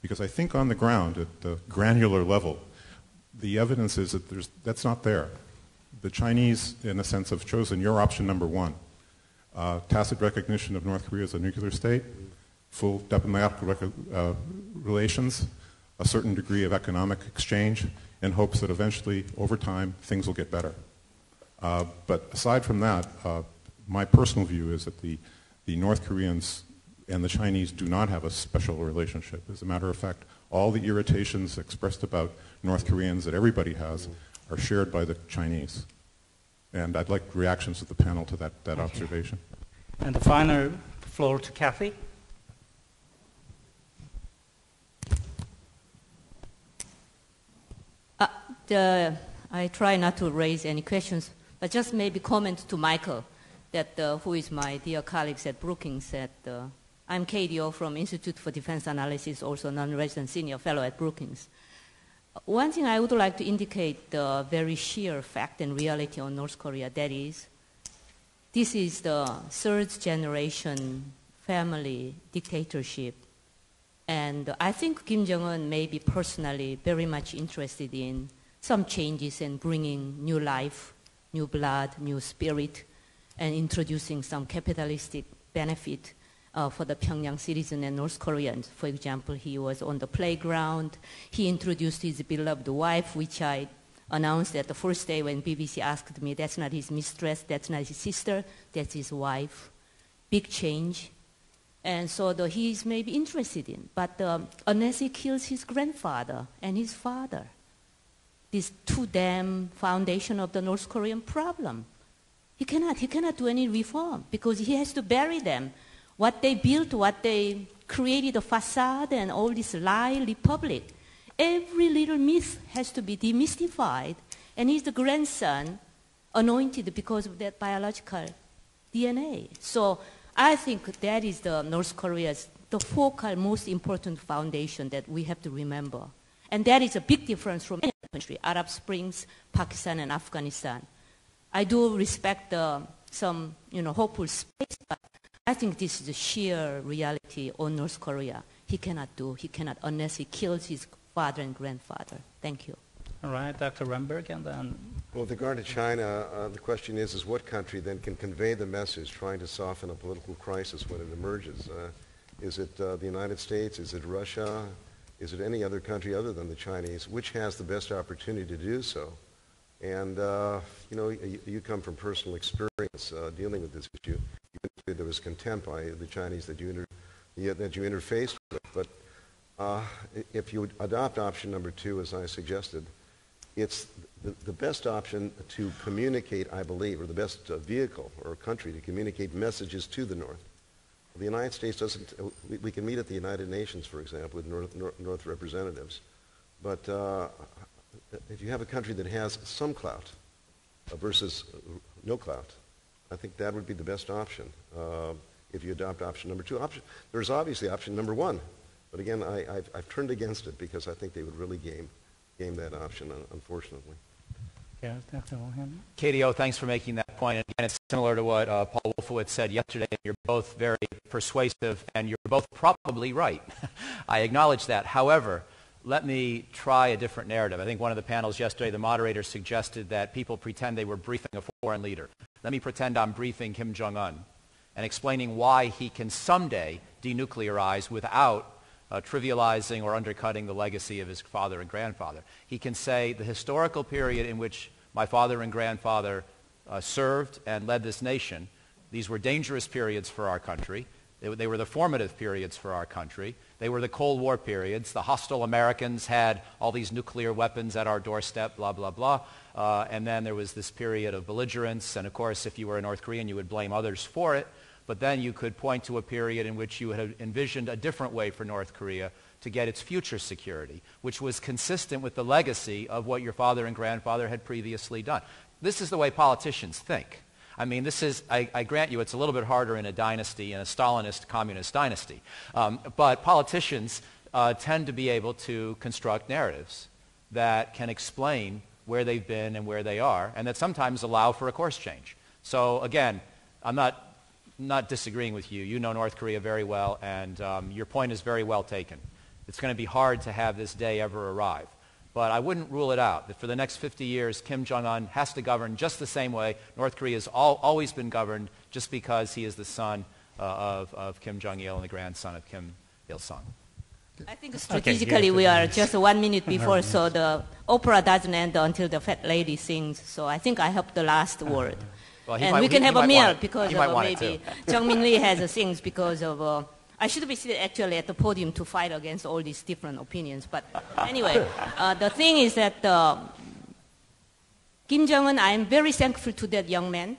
Because I think on the ground, at the granular level, the evidence is that that's not there the Chinese, in a sense, have chosen your option number one. Uh, tacit recognition of North Korea as a nuclear state, full diplomatic uh, relations, a certain degree of economic exchange, in hopes that eventually, over time, things will get better. Uh, but aside from that, uh, my personal view is that the, the North Koreans and the Chinese do not have a special relationship. As a matter of fact, all the irritations expressed about North Koreans that everybody has are shared by the Chinese. And I'd like reactions of the panel to that, that Okay. observation. And the final floor to Kathy. Uh, the, I try not to raise any questions, but just maybe comment to Michael, that uh, who is my dear colleagues at Brookings. That uh, I'm KDO from Institute for Defense Analysis, also non-resident senior fellow at Brookings. One thing I would like to indicate the very sheer fact and reality on North Korea. That is, this is the third generation family dictatorship and I think Kim Jong un may be personally very much interested in some changes and bringing new life, new blood, new spirit, and introducing some capitalistic benefit uh, for the Pyongyang citizen and North Koreans. For example, he was on the playground. He introduced his beloved wife, which I announced at the first day when BBC asked me, that's not his mistress, that's not his sister, that's his wife. Big change. And so the, he's maybe interested in. But um, unless he kills his grandfather and his father, this two dam foundation of the North Korean problem, he cannot, he cannot do any reform because he has to bury them. What they built, what they created, a facade and all this lie republic. Every little myth has to be demystified. And he's the grandson anointed because of that biological DNA. So I think that is the North Korea's, the focal, most important foundation that we have to remember. And that is a big difference from any country, Arab Springs, Pakistan, and Afghanistan. I do respect some, you know, hopeful space, but I think this is the sheer reality on North Korea. He cannot do, he cannot unless he kills his father and grandfather. Thank you. All right, Dr. Ramberg, and then Well, with regard to China, uh, the question is, is what country then can convey the message trying to soften a political crisis when it emerges? Uh, is it uh, the United States? Is it Russia? Is it any other country other than the Chinese? Which has the best opportunity to do so? And, uh, you know, you, you come from personal experience uh, dealing with this issue. There was contempt by the Chinese that you, inter- that you interfaced with. But uh, if you adopt option number two, as I suggested, it's the, the best option to communicate, I believe, or the best uh, vehicle or country to communicate messages to the North. The United States doesn't, uh, we, we can meet at the United Nations, for example, with North, North, North representatives. But uh, if you have a country that has some clout uh, versus no clout, I think that would be the best option uh, if you adopt option number two. Option, there's obviously option number one. But again, I, I've, I've turned against it because I think they would really game, game that option, un- unfortunately. yeah, Dr. Wilhelm. KDO, thanks for making that point. And again, it's similar to what uh, Paul Wolfowitz said yesterday. You're both very persuasive, and you're both probably right. I acknowledge that. However, let me try a different narrative. I think one of the panels yesterday, the moderator suggested that people pretend they were briefing a foreign leader. Let me pretend I'm briefing Kim Jong-un and explaining why he can someday denuclearize without uh, trivializing or undercutting the legacy of his father and grandfather. He can say the historical period in which my father and grandfather uh, served and led this nation, these were dangerous periods for our country. They, were- they were the formative periods for our country. They were the Cold War periods. The hostile Americans had all these nuclear weapons at our doorstep, blah, blah, blah. Uh, and then there was this period of belligerence. And of course, if you were a North Korean, you would blame others for it. But then you could point to a period in which you had envisioned a different way for North Korea to get its future security, which was consistent with the legacy of what your father and grandfather had previously done. This is the way politicians think. I mean, this is, I, I grant you, it's a little bit harder in a dynasty, in a Stalinist communist dynasty. Um, but politicians uh, tend to be able to construct narratives that can explain where they've been and where they are, and that sometimes allow for a course change. So again, I'm not, not disagreeing with you. You know North Korea very well, and um, your point is very well taken. It's going to be hard to have this day ever arrive. But I wouldn't rule it out that for the next 50 years, Kim Jong-un has to govern just the same way North Korea has al- always been governed just because he is the son uh, of, of Kim Jong-il and the grandson of Kim Il-sung. I think strategically yes, we are is. just one minute before, so the opera doesn't end until the fat lady sings. So I think I have the last word. Well, and might- we can he- have he a meal because of uh, maybe too. Chung Min Lee has a things because of. Uh, I should be seated actually at the podium to fight against all these different opinions. But anyway, uh, the thing is that uh, Kim Jong Un, I am very thankful to that young man.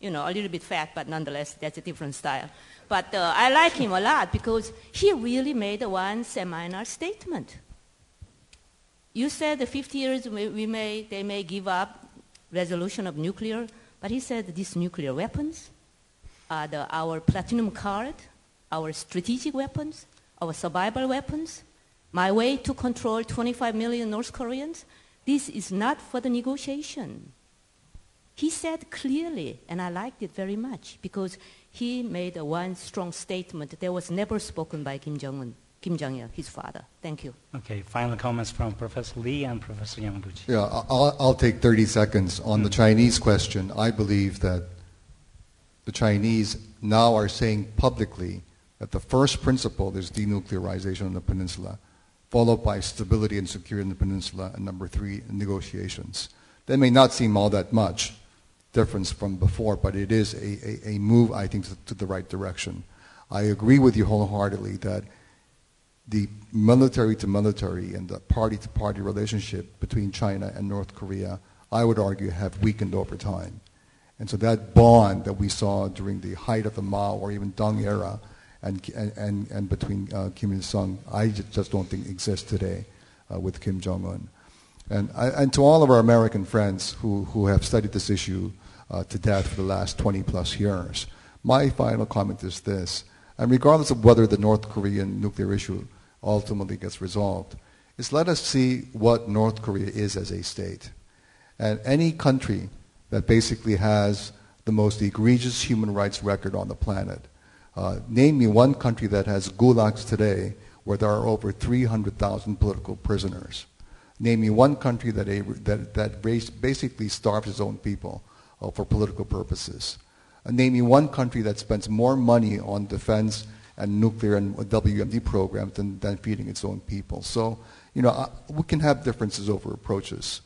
You know, a little bit fat, but nonetheless, that's a different style. But uh, I like him a lot because he really made one seminal statement. You said the 50 years we, we may, they may give up resolution of nuclear, but he said these nuclear weapons are the, our platinum card, our strategic weapons, our survival weapons, my way to control 25 million North Koreans. This is not for the negotiation. He said clearly, and I liked it very much because he made a one strong statement that was never spoken by Kim Jong-un, Kim Jong-il, his father. Thank you. Okay, final comments from Professor Lee and Professor Yamaguchi. Yeah, I'll, I'll take 30 seconds. On the mm. Chinese question, I believe that the Chinese now are saying publicly that the first principle is denuclearization on the peninsula, followed by stability and security in the peninsula, and number three, negotiations. That may not seem all that much difference from before, but it is a, a, a move, I think, to, to the right direction. I agree with you wholeheartedly that the military to military and the party to party relationship between China and North Korea, I would argue, have weakened over time. And so that bond that we saw during the height of the Mao or even Deng era and, and, and between uh, Kim Il sung, I just don't think exists today uh, with Kim Jong un. And, and to all of our American friends who, who have studied this issue uh, to death for the last 20 plus years, my final comment is this. And regardless of whether the North Korean nuclear issue ultimately gets resolved, is let us see what North Korea is as a state. And any country that basically has the most egregious human rights record on the planet. Uh, name me one country that has gulags today where there are over 300,000 political prisoners. Name me one country that, a, that, that basically starves its own people uh, for political purposes. Uh, name me one country that spends more money on defense and nuclear and WMD programs than, than feeding its own people. So, you know, uh, we can have differences over approaches.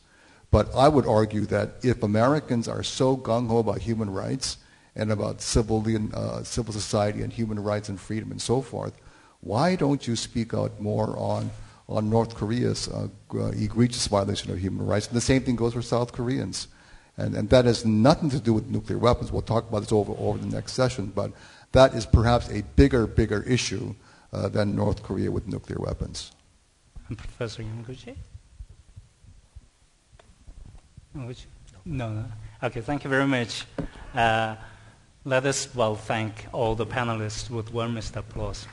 But I would argue that if Americans are so gung-ho about human rights and about civilian, uh, civil society and human rights and freedom and so forth, why don't you speak out more on, on North Korea's uh, egregious violation of human rights? And the same thing goes for South Koreans. And, and that has nothing to do with nuclear weapons. We'll talk about this over, over the next session. But that is perhaps a bigger, bigger issue uh, than North Korea with nuclear weapons. And Professor Yamaguchi? Which, no, no. Okay, thank you very much. Uh, let us, well, thank all the panelists with warmest applause.